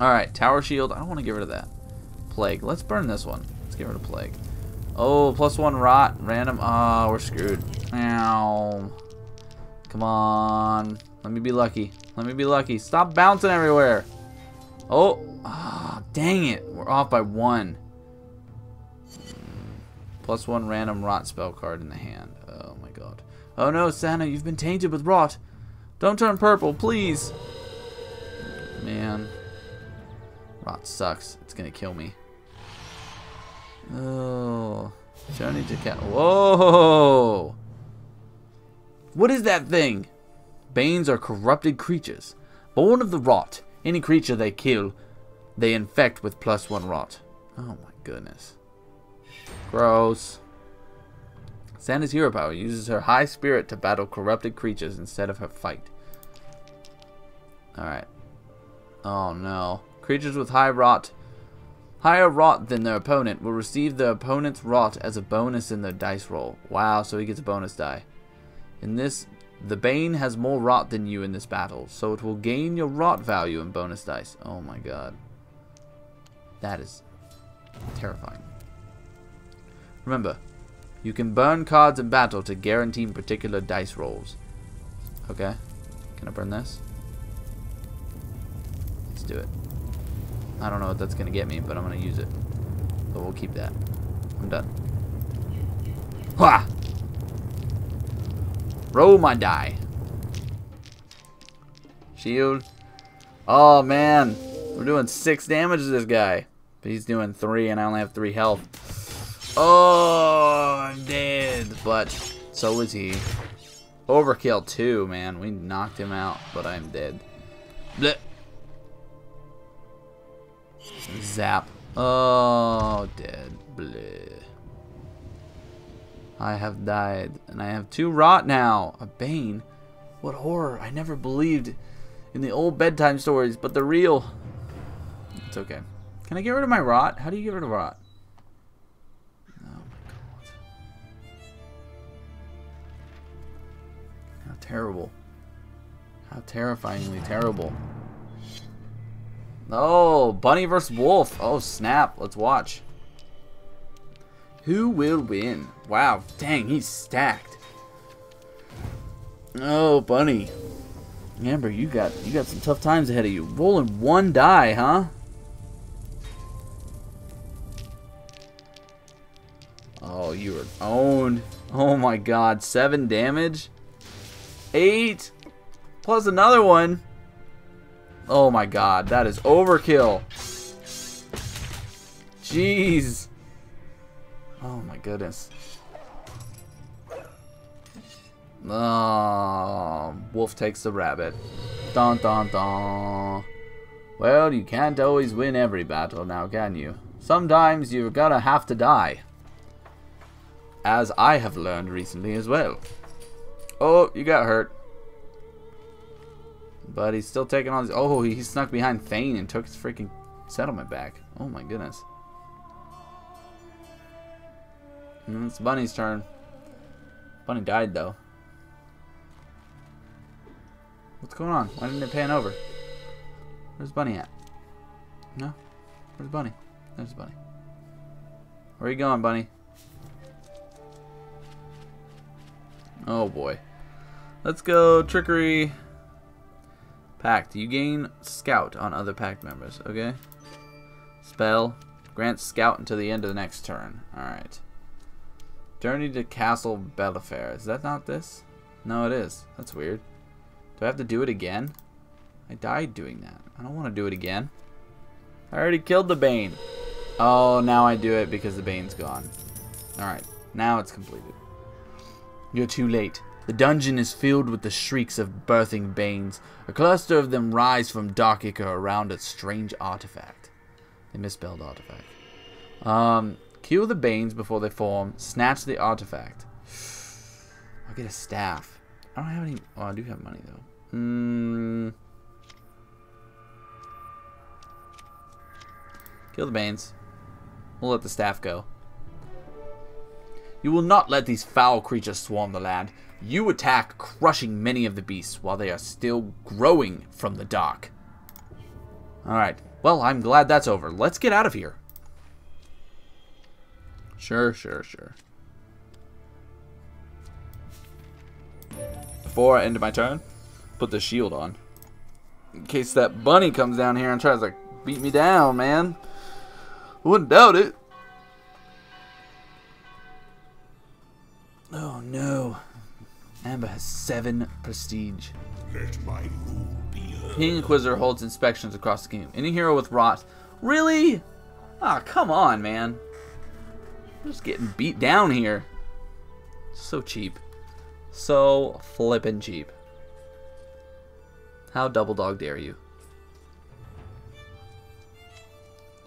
Alright, Tower Shield. I don't want to get rid of that. Plague. Let's burn this one. Let's get rid of Plague. Oh, plus one Rot. Random. Oh, we're screwed. Ow. Come on. Let me be lucky. Let me be lucky. Stop bouncing everywhere. Oh. Ah, oh, dang it. We're off by one. Plus one random Rot spell card in the hand. Oh my god. Oh no, Sana, you've been tainted with Rot. Don't turn purple, please. Man. Rot sucks. It's gonna kill me. Oh. Journey to cat. Whoa! What is that thing? Banes are corrupted creatures. Born of the rot. Any creature they kill, they infect with plus one rot. Oh my goodness. Gross. Sana's hero power uses her high spirit to battle corrupted creatures instead of her fight. Alright. Oh no. Creatures with high rot, higher rot than their opponent will receive their opponent's rot as a bonus in their dice roll. Wow, so he gets a bonus die. In this, the Bane has more rot than you in this battle, so it will gain your rot value in bonus dice. Oh my god. That is terrifying. Remember, you can burn cards in battle to guarantee particular dice rolls. Okay. Can I burn this? Let's do it. I don't know what that's going to get me, but I'm going to use it. But we'll keep that. I'm done. Ha! Roll my die. Shield. Oh, man. We're doing six damage to this guy. But he's doing three, and I only have three health. Oh, I'm dead. But so is he. Overkill too, man. We knocked him out, but I'm dead. Blech. Zap. Oh, dead. Bleh. I have died, and I have two rot now. A bane? What horror. I never believed in the old bedtime stories, but they're real. It's okay. Can I get rid of my rot? How do you get rid of rot? Terrible. How terrifyingly terrible. Oh, Bunny versus Wolf. Oh, snap. Let's watch. Who will win? Wow, dang, he's stacked. Oh, bunny. Amber, you got you got some tough times ahead of you. Rolling one die, huh? Oh, you are owned. Oh my god, seven damage? Eight? Plus another one. Oh my god, that is overkill. Jeez. Oh my goodness. Oh, wolf takes the rabbit. Dun dun dun. Well, you can't always win every battle now, can you? Sometimes you're gonna have to die. As I have learned recently as well. Oh, you got hurt. But he's still taking all these. Oh, he snuck behind Thane and took his freaking settlement back. Oh my goodness. And it's Bunny's turn. Bunny died though. What's going on? Why didn't it pan over? Where's Bunny at? No? Where's Bunny? There's Bunny. Where are you going, Bunny? Oh boy. Let's go trickery. Pact. You gain scout on other pact members. Okay. Spell. Grant scout until the end of the next turn. Alright. Journey to Castle Bellefair. Is that not this? No, it is. That's weird. Do I have to do it again? I died doing that. I don't want to do it again. I already killed the Bane. Oh, now I do it because the Bane's gone. Alright. Now it's completed. You're too late. The dungeon is filled with the shrieks of birthing banes. A cluster of them rise from dark ichor around a strange artifact. They misspelled artifact. Um, kill the banes before they form. Snatch the artifact. I'll get a staff. I don't have any. Oh, I do have money though. Hmm. Kill the banes. We'll let the staff go. You will not let these foul creatures swarm the land. You attack, crushing many of the beasts while they are still growing from the dark. Alright, well, I'm glad that's over. Let's get out of here. Sure, sure, sure. Before I end my turn, put the shield on. In case that bunny comes down here and tries to beat me down, man. Wouldn't doubt it. Oh no. Amber has seven prestige. Let my rule be heard. King Inquisitor holds inspections across the kingdom. Any hero with rot. Really? Ah, oh, come on, man. I'm just getting beat down here. So cheap. So flippin' cheap. How double dog dare you?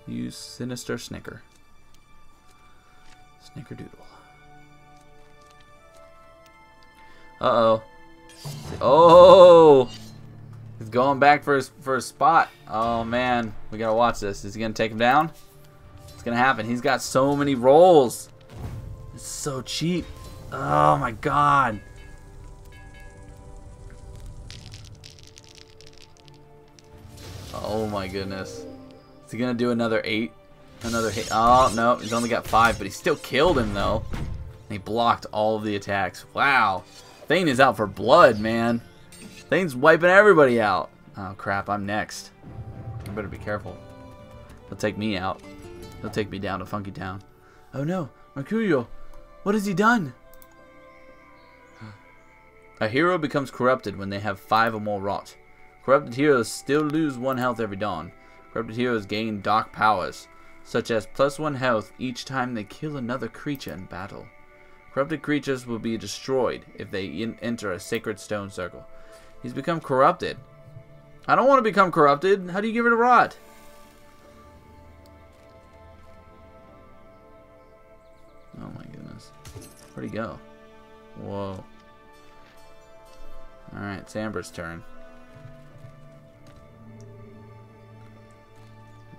Use Sinister Snicker. Snickerdoodle. Uh-oh. Oh! He's going back for his, for his spot. Oh, man. We gotta watch this. Is he gonna take him down? It's gonna happen. He's got so many rolls. It's so cheap. Oh, my God. Oh, my goodness. Is he gonna do another eight? Another hit? Oh, no. He's only got five, but he still killed him, though. he blocked all of the attacks. Wow. Thane is out for blood, man. Thane's wiping everybody out. Oh, crap. I'm next. I better be careful. He'll take me out. He'll take me down to Funky Town. Oh, no. Mercurio. What has he done? A hero becomes corrupted when they have five or more rot. Corrupted heroes still lose one health every dawn. Corrupted heroes gain dark powers, such as plus one health each time they kill another creature in battle. Corrupted creatures will be destroyed if they enter a sacred stone circle. He's become corrupted. I don't want to become corrupted. How do you give it a rot? Oh my goodness. Where'd he go? Whoa. Alright, it's Amber's turn.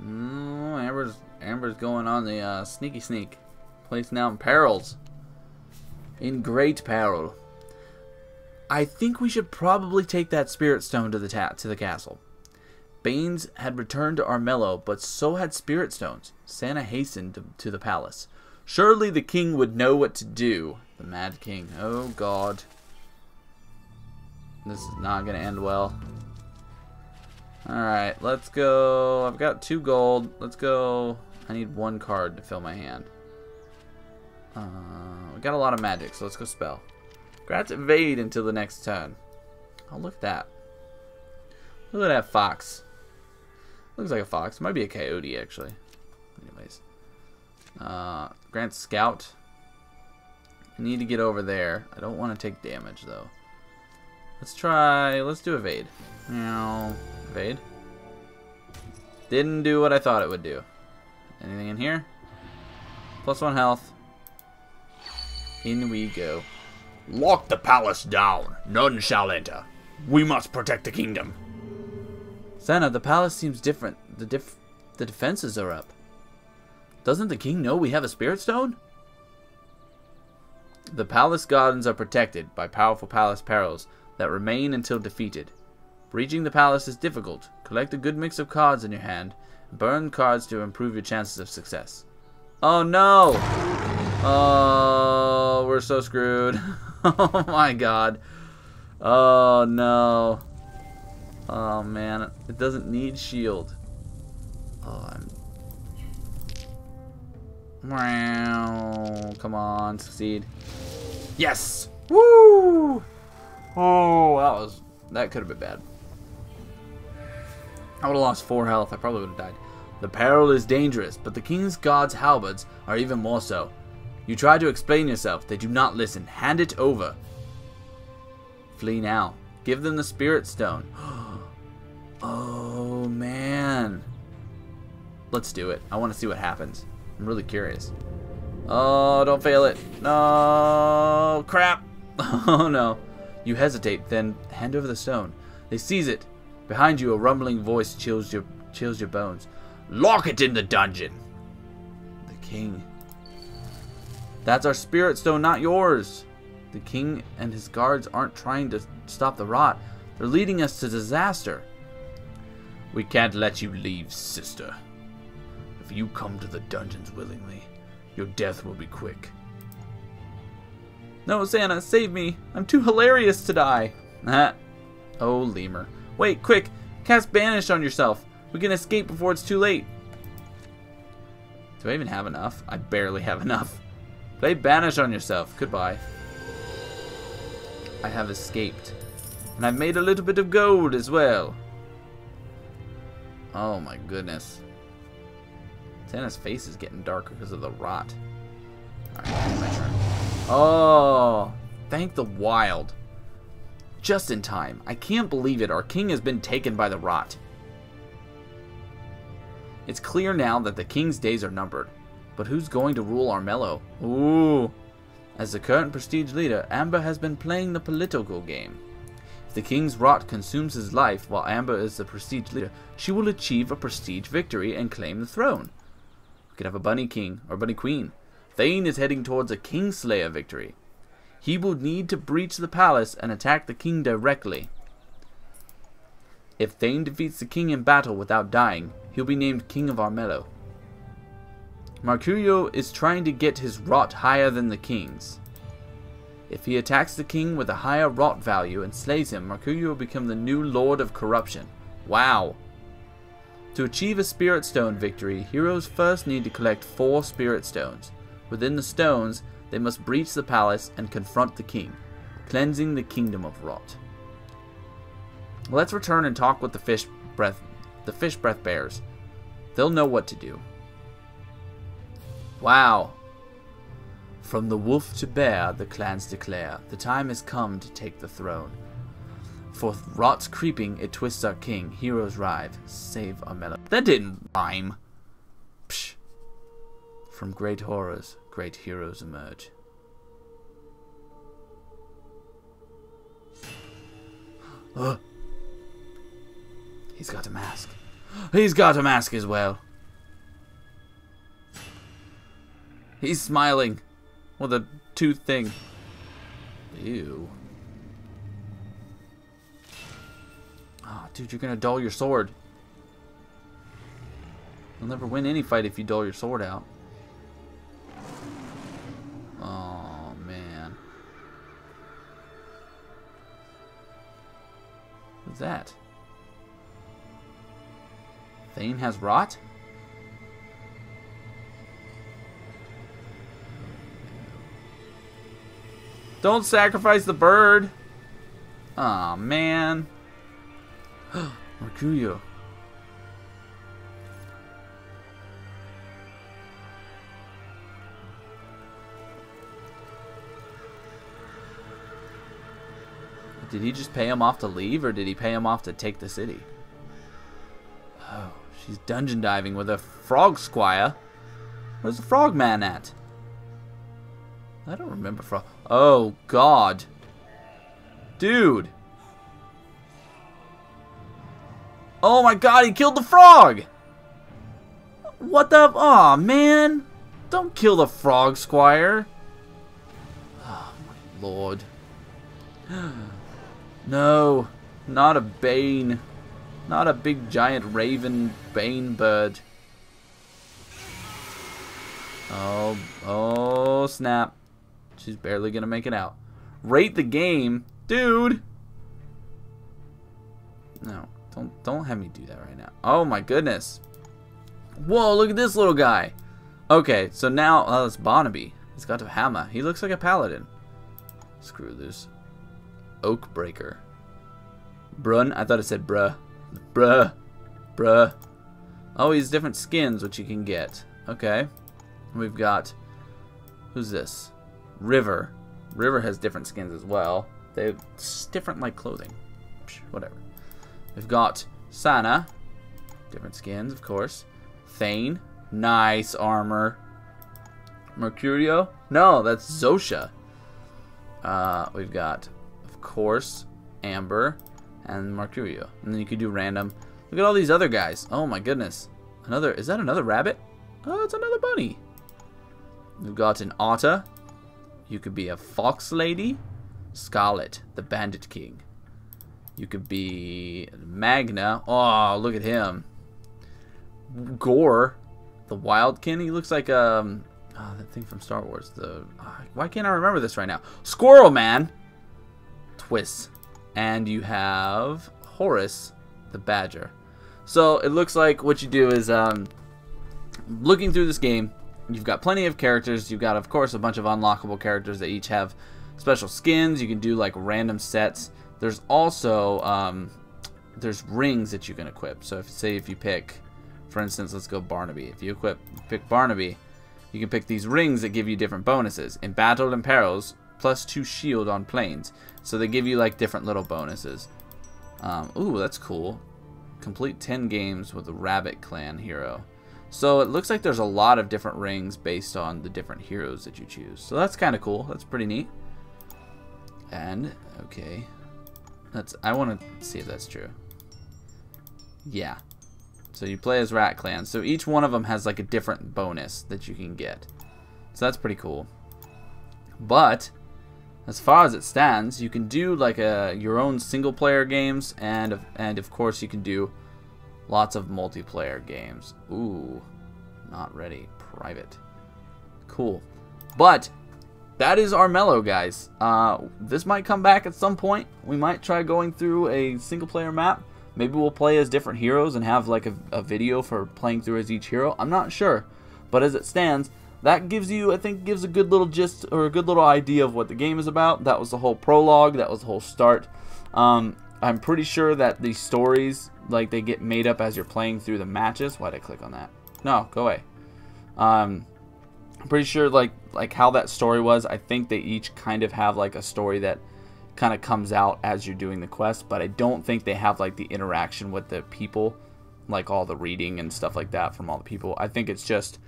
Mm, Amber's Amber's going on the uh, sneaky sneak. Place now in perils in great peril. I think we should probably take that spirit stone to the to the castle. Banes had returned to Armello, but so had spirit stones. Sana hastened to, to the palace. Surely the king would know what to do. The mad king. Oh god. This is not going to end well. Alright, let's go. I've got two gold. Let's go. I need one card to fill my hand. Uh, we got a lot of magic, so let's go spell. Grants evade until the next turn. Oh, look at that. Look at that fox. Looks like a fox. Might be a coyote, actually. Anyways. Uh, grants scout. I need to get over there. I don't want to take damage, though. Let's try... Let's do evade. Now, evade. Didn't do what I thought it would do. Anything in here? Plus one health. In we go. Lock the palace down. None shall enter. We must protect the kingdom. Sana, the palace seems different. The dif the defenses are up. Doesn't the king know we have a spirit stone? The palace gardens are protected by powerful palace perils that remain until defeated. Breaching the palace is difficult. Collect a good mix of cards in your hand. Burn cards to improve your chances of success. Oh no! Oh, Oh, we're so screwed. <laughs> oh my god. Oh no. Oh man, it doesn't need shield. Oh, I'm. Wow. Come on, succeed. Yes! Woo! Oh, that was. That could have been bad. I would have lost 4 health. I probably would have died. The peril is dangerous, but the king's guards' halberds are even more so. You try to explain yourself, they do not listen. Hand it over. Flee now. Give them the spirit stone. <gasps> oh, man. Let's do it. I want to see what happens. I'm really curious. Oh, don't fail it. No, crap. <laughs> Oh, no. You hesitate, then hand over the stone. They seize it. Behind you, a rumbling voice chills your, chills your bones. Lock it in the dungeon. The king. That's our spirit stone, not yours. The king and his guards aren't trying to stop the rot. They're leading us to disaster. We can't let you leave, sister. If you come to the dungeons willingly, your death will be quick. No, Sana, save me. I'm too hilarious to die. Ah. <laughs> Oh, lemur. Wait, quick. Cast Banish on yourself. We can escape before it's too late. Do I even have enough? I barely have enough. Play Banish on yourself. Goodbye. I have escaped. And I've made a little bit of gold as well. Oh my goodness. Sana's face is getting darker because of the rot. Alright, my turn. Oh, thank the wild. Just in time. I can't believe it. Our king has been taken by the rot. It's clear now that the king's days are numbered. But who's going to rule Armello? Ooh. As the current prestige leader, Amber has been playing the political game. If the king's rot consumes his life while Amber is the prestige leader, she will achieve a prestige victory and claim the throne. We could have a bunny king or bunny queen. Thane is heading towards a Kingslayer victory. He will need to breach the palace and attack the king directly. If Thane defeats the king in battle without dying, he'll be named King of Armello. Mercurio is trying to get his rot higher than the king's. If he attacks the king with a higher rot value and slays him, Mercurio will become the new Lord of Corruption. Wow! To achieve a Spirit Stone victory, heroes first need to collect four Spirit Stones. Within the stones, they must breach the palace and confront the king, cleansing the kingdom of rot. Let's return and talk with the fish breath the fish breath bears. They'll know what to do. Wow. From the wolf to bear, the clans declare, the time has come to take the throne. For rot's creeping, it twists our king. Heroes rive, save Armello. That didn't rhyme. Psh. From great horrors, great heroes emerge. Uh. <gasps> He's got a mask. He's got a mask as well. He's smiling with a tooth thing. Ew. Oh, dude, you're gonna dull your sword. You'll never win any fight if you dull your sword out. Oh, man. What's that? Thane has rot? Don't sacrifice the bird. Aw, oh, man. <gasps> Mercurio. Did he just pay him off to leave, or did he pay him off to take the city? Oh, she's dungeon diving with a frog squire. Where's the frog man at? I don't remember frog. Oh, God. Dude. Oh my god, he killed the frog! What the? Aw, oh, man. Don't kill the frog, Squire. Oh, my lord. <gasps> No, not a Bane. Not a big giant raven Bane bird. Oh, oh, snap. She's barely gonna make it out. Rate the game. Dude! No, don't don't have me do that right now. Oh my goodness. Whoa, look at this little guy. Okay, so now, oh, it's Barnaby. He's got a hammer. He looks like a paladin. Screw this. Oakbreaker. Brun? I thought it said bruh. Bruh. Bruh. Oh, he's different skins, which you can get. Okay. We've got... Who's this? River. River has different skins as well. They're different like clothing. Whatever. We've got Sana. Different skins, of course. Thane. Nice armor. Mercurio. No, that's Zosha. Uh, we've got, of course, Amber and Mercurio. And then you could do random. Look at all these other guys. Oh my goodness. Another, is that another rabbit? Oh, it's another bunny. We've got an otter. You could be a fox lady. Scarlet, the bandit king. You could be Magna. Oh, look at him. Ghor, the wildkin. He looks like um, oh, that thing from Star Wars. The oh, why can't I remember this right now? Squirrel Man. Twiss, and you have Horace, the badger. So it looks like what you do is um, looking through this game. You've got plenty of characters. You've got, of course, a bunch of unlockable characters that each have special skins. You can do like random sets. There's also um, there's rings that you can equip. So if say if you pick, for instance, let's go Barnaby. If you equip pick Barnaby, you can pick these rings that give you different bonuses. In battle and perils, plus two shield on planes. So they give you like different little bonuses. Um, ooh, that's cool. Complete 10 games with a Rabbit Clan hero. So it looks like there's a lot of different rings based on the different heroes that you choose. So that's kind of cool. That's pretty neat. And, okay. That's I want to see if that's true. Yeah. So you play as Rat Clan. So each one of them has like a different bonus that you can get. So that's pretty cool. But as far as it stands, you can do like a your own single player games and and of course you can do lots of multiplayer games. Ooh, not ready. Private. Cool. But that is Armello, guys. Uh, this might come back at some point. We might try going through a single player map. Maybe we'll play as different heroes and have like a, a video for playing through as each hero. I'm not sure. But as it stands, that gives you, I think, gives a good little gist or a good little idea of what the game is about. That was the whole prologue. That was the whole start. Um, I'm pretty sure that the stories, like, they get made up as you're playing through the matches. Why'd I click on that? No, go away. Um, I'm pretty sure, like, like how that story was. I think they each kind of have, like, a story that kind of comes out as you're doing the quest. But I don't think they have, like, the interaction with the people. Like, all the reading and stuff like that from all the people. I think it's just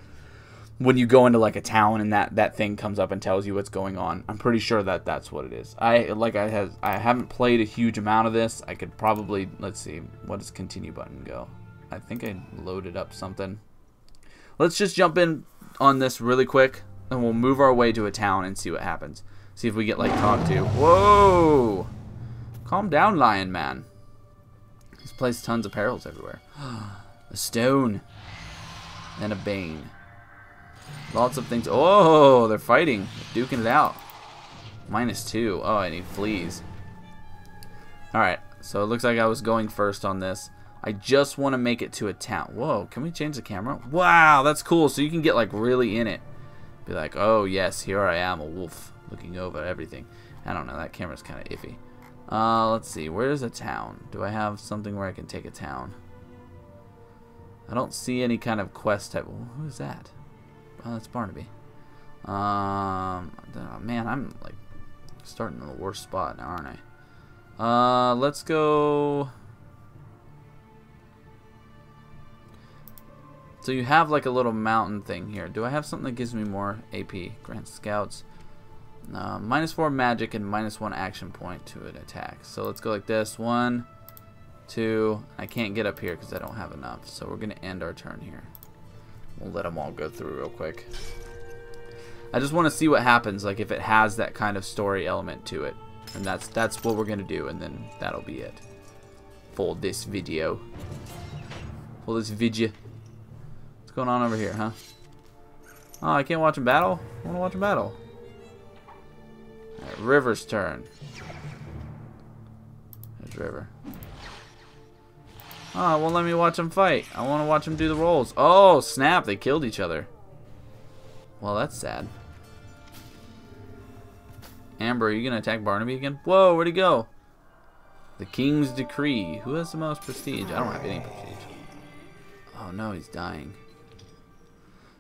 when you go into like a town and that that thing comes up and tells you what's going on. I'm pretty sure that that's what it is. I like I have I haven't played a huge amount of this. I could probably let's see what does continue button go. I think I loaded up something. Let's just jump in on this really quick and we'll move our way to a town and see what happens. See if we get like talked to. Whoa! Calm down, Lion Man. This place tons of perils everywhere. <gasps> a stone and a bane. Lots of things. Oh, they're fighting. Duking it out. Minus two. Oh, and he flees. Alright, So it looks like I was going first on this. I just want to make it to a town. Whoa, can we change the camera? Wow, that's cool. So you can get like really in it. Be like, oh yes, here I am, a wolf looking over everything. I don't know, that camera's kind of iffy. Uh, let's see, where's a town? Do I have something where I can take a town? I don't see any kind of quest type. Who's that? Oh, that's Barnaby. Um, man, I'm like starting in the worst spot now, aren't I? Uh, let's go. So you have like a little mountain thing here. Do I have something that gives me more AP? Grant Scouts. Uh, minus 4 magic and minus 1 action point to an attack. So let's go like this. One, two. I can't get up here because I don't have enough. So we're going to end our turn here. We'll let them all go through real quick. I just want to see what happens, like if it has that kind of story element to it. And that's that's what we're going to do, and then that'll be it. For this video. For this video. What's going on over here, huh? Oh, I can't watch him battle? I want to watch him battle. River's turn. There's River. Oh, won't let me watch them fight. I want to watch them do the rolls. Oh, snap. They killed each other. Well, that's sad. Amber, are you going to attack Barnaby again? Whoa, where'd he go? The King's Decree. Who has the most prestige? I don't have any prestige. Oh, no, he's dying.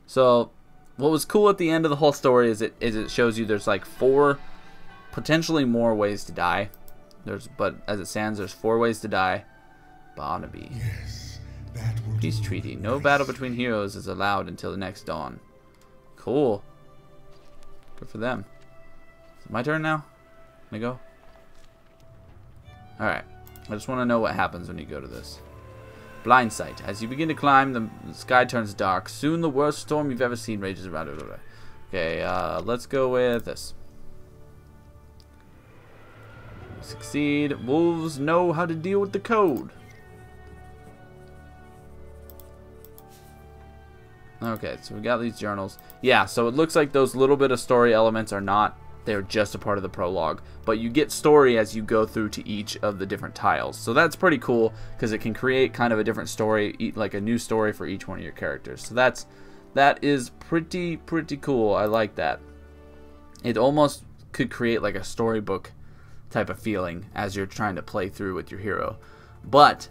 So, what was cool at the end of the whole story is it is it shows you there's like four, potentially more ways to die. There's, but as it stands, there's four ways to die. Barnaby. Yes, Peace treaty. No nice. battle between heroes is allowed until the next dawn. Cool. Good for them. Is it my turn now? Can I go? Alright. I just want to know what happens when you go to this. Blind sight. As you begin to climb, the sky turns dark. Soon the worst storm you've ever seen rages around. Okay, uh, let's go with this. Succeed. Wolves know how to deal with the code. Okay, so we got these journals. Yeah, so it looks like those little bit of story elements are not they're just a part of the prologue. But you get story as you go through to each of the different tiles. So that's pretty cool because it can create kind of a different story, like a new story for each one of your characters. So that's that is pretty pretty cool. I like that. It almost could create like a storybook type of feeling as you're trying to play through with your hero. But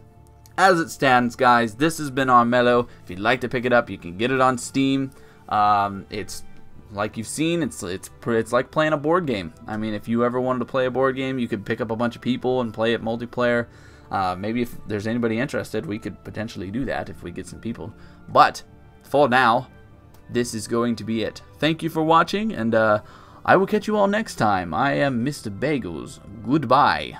as it stands, guys, this has been Armello. If you'd like to pick it up, you can get it on Steam. Um, it's like you've seen, it's it's it's like playing a board game. I mean, if you ever wanted to play a board game, you could pick up a bunch of people and play it multiplayer. Uh, maybe if there's anybody interested, we could potentially do that if we get some people. But for now, this is going to be it. Thank you for watching, and uh, I will catch you all next time. I am Mr. Bagelz. Goodbye.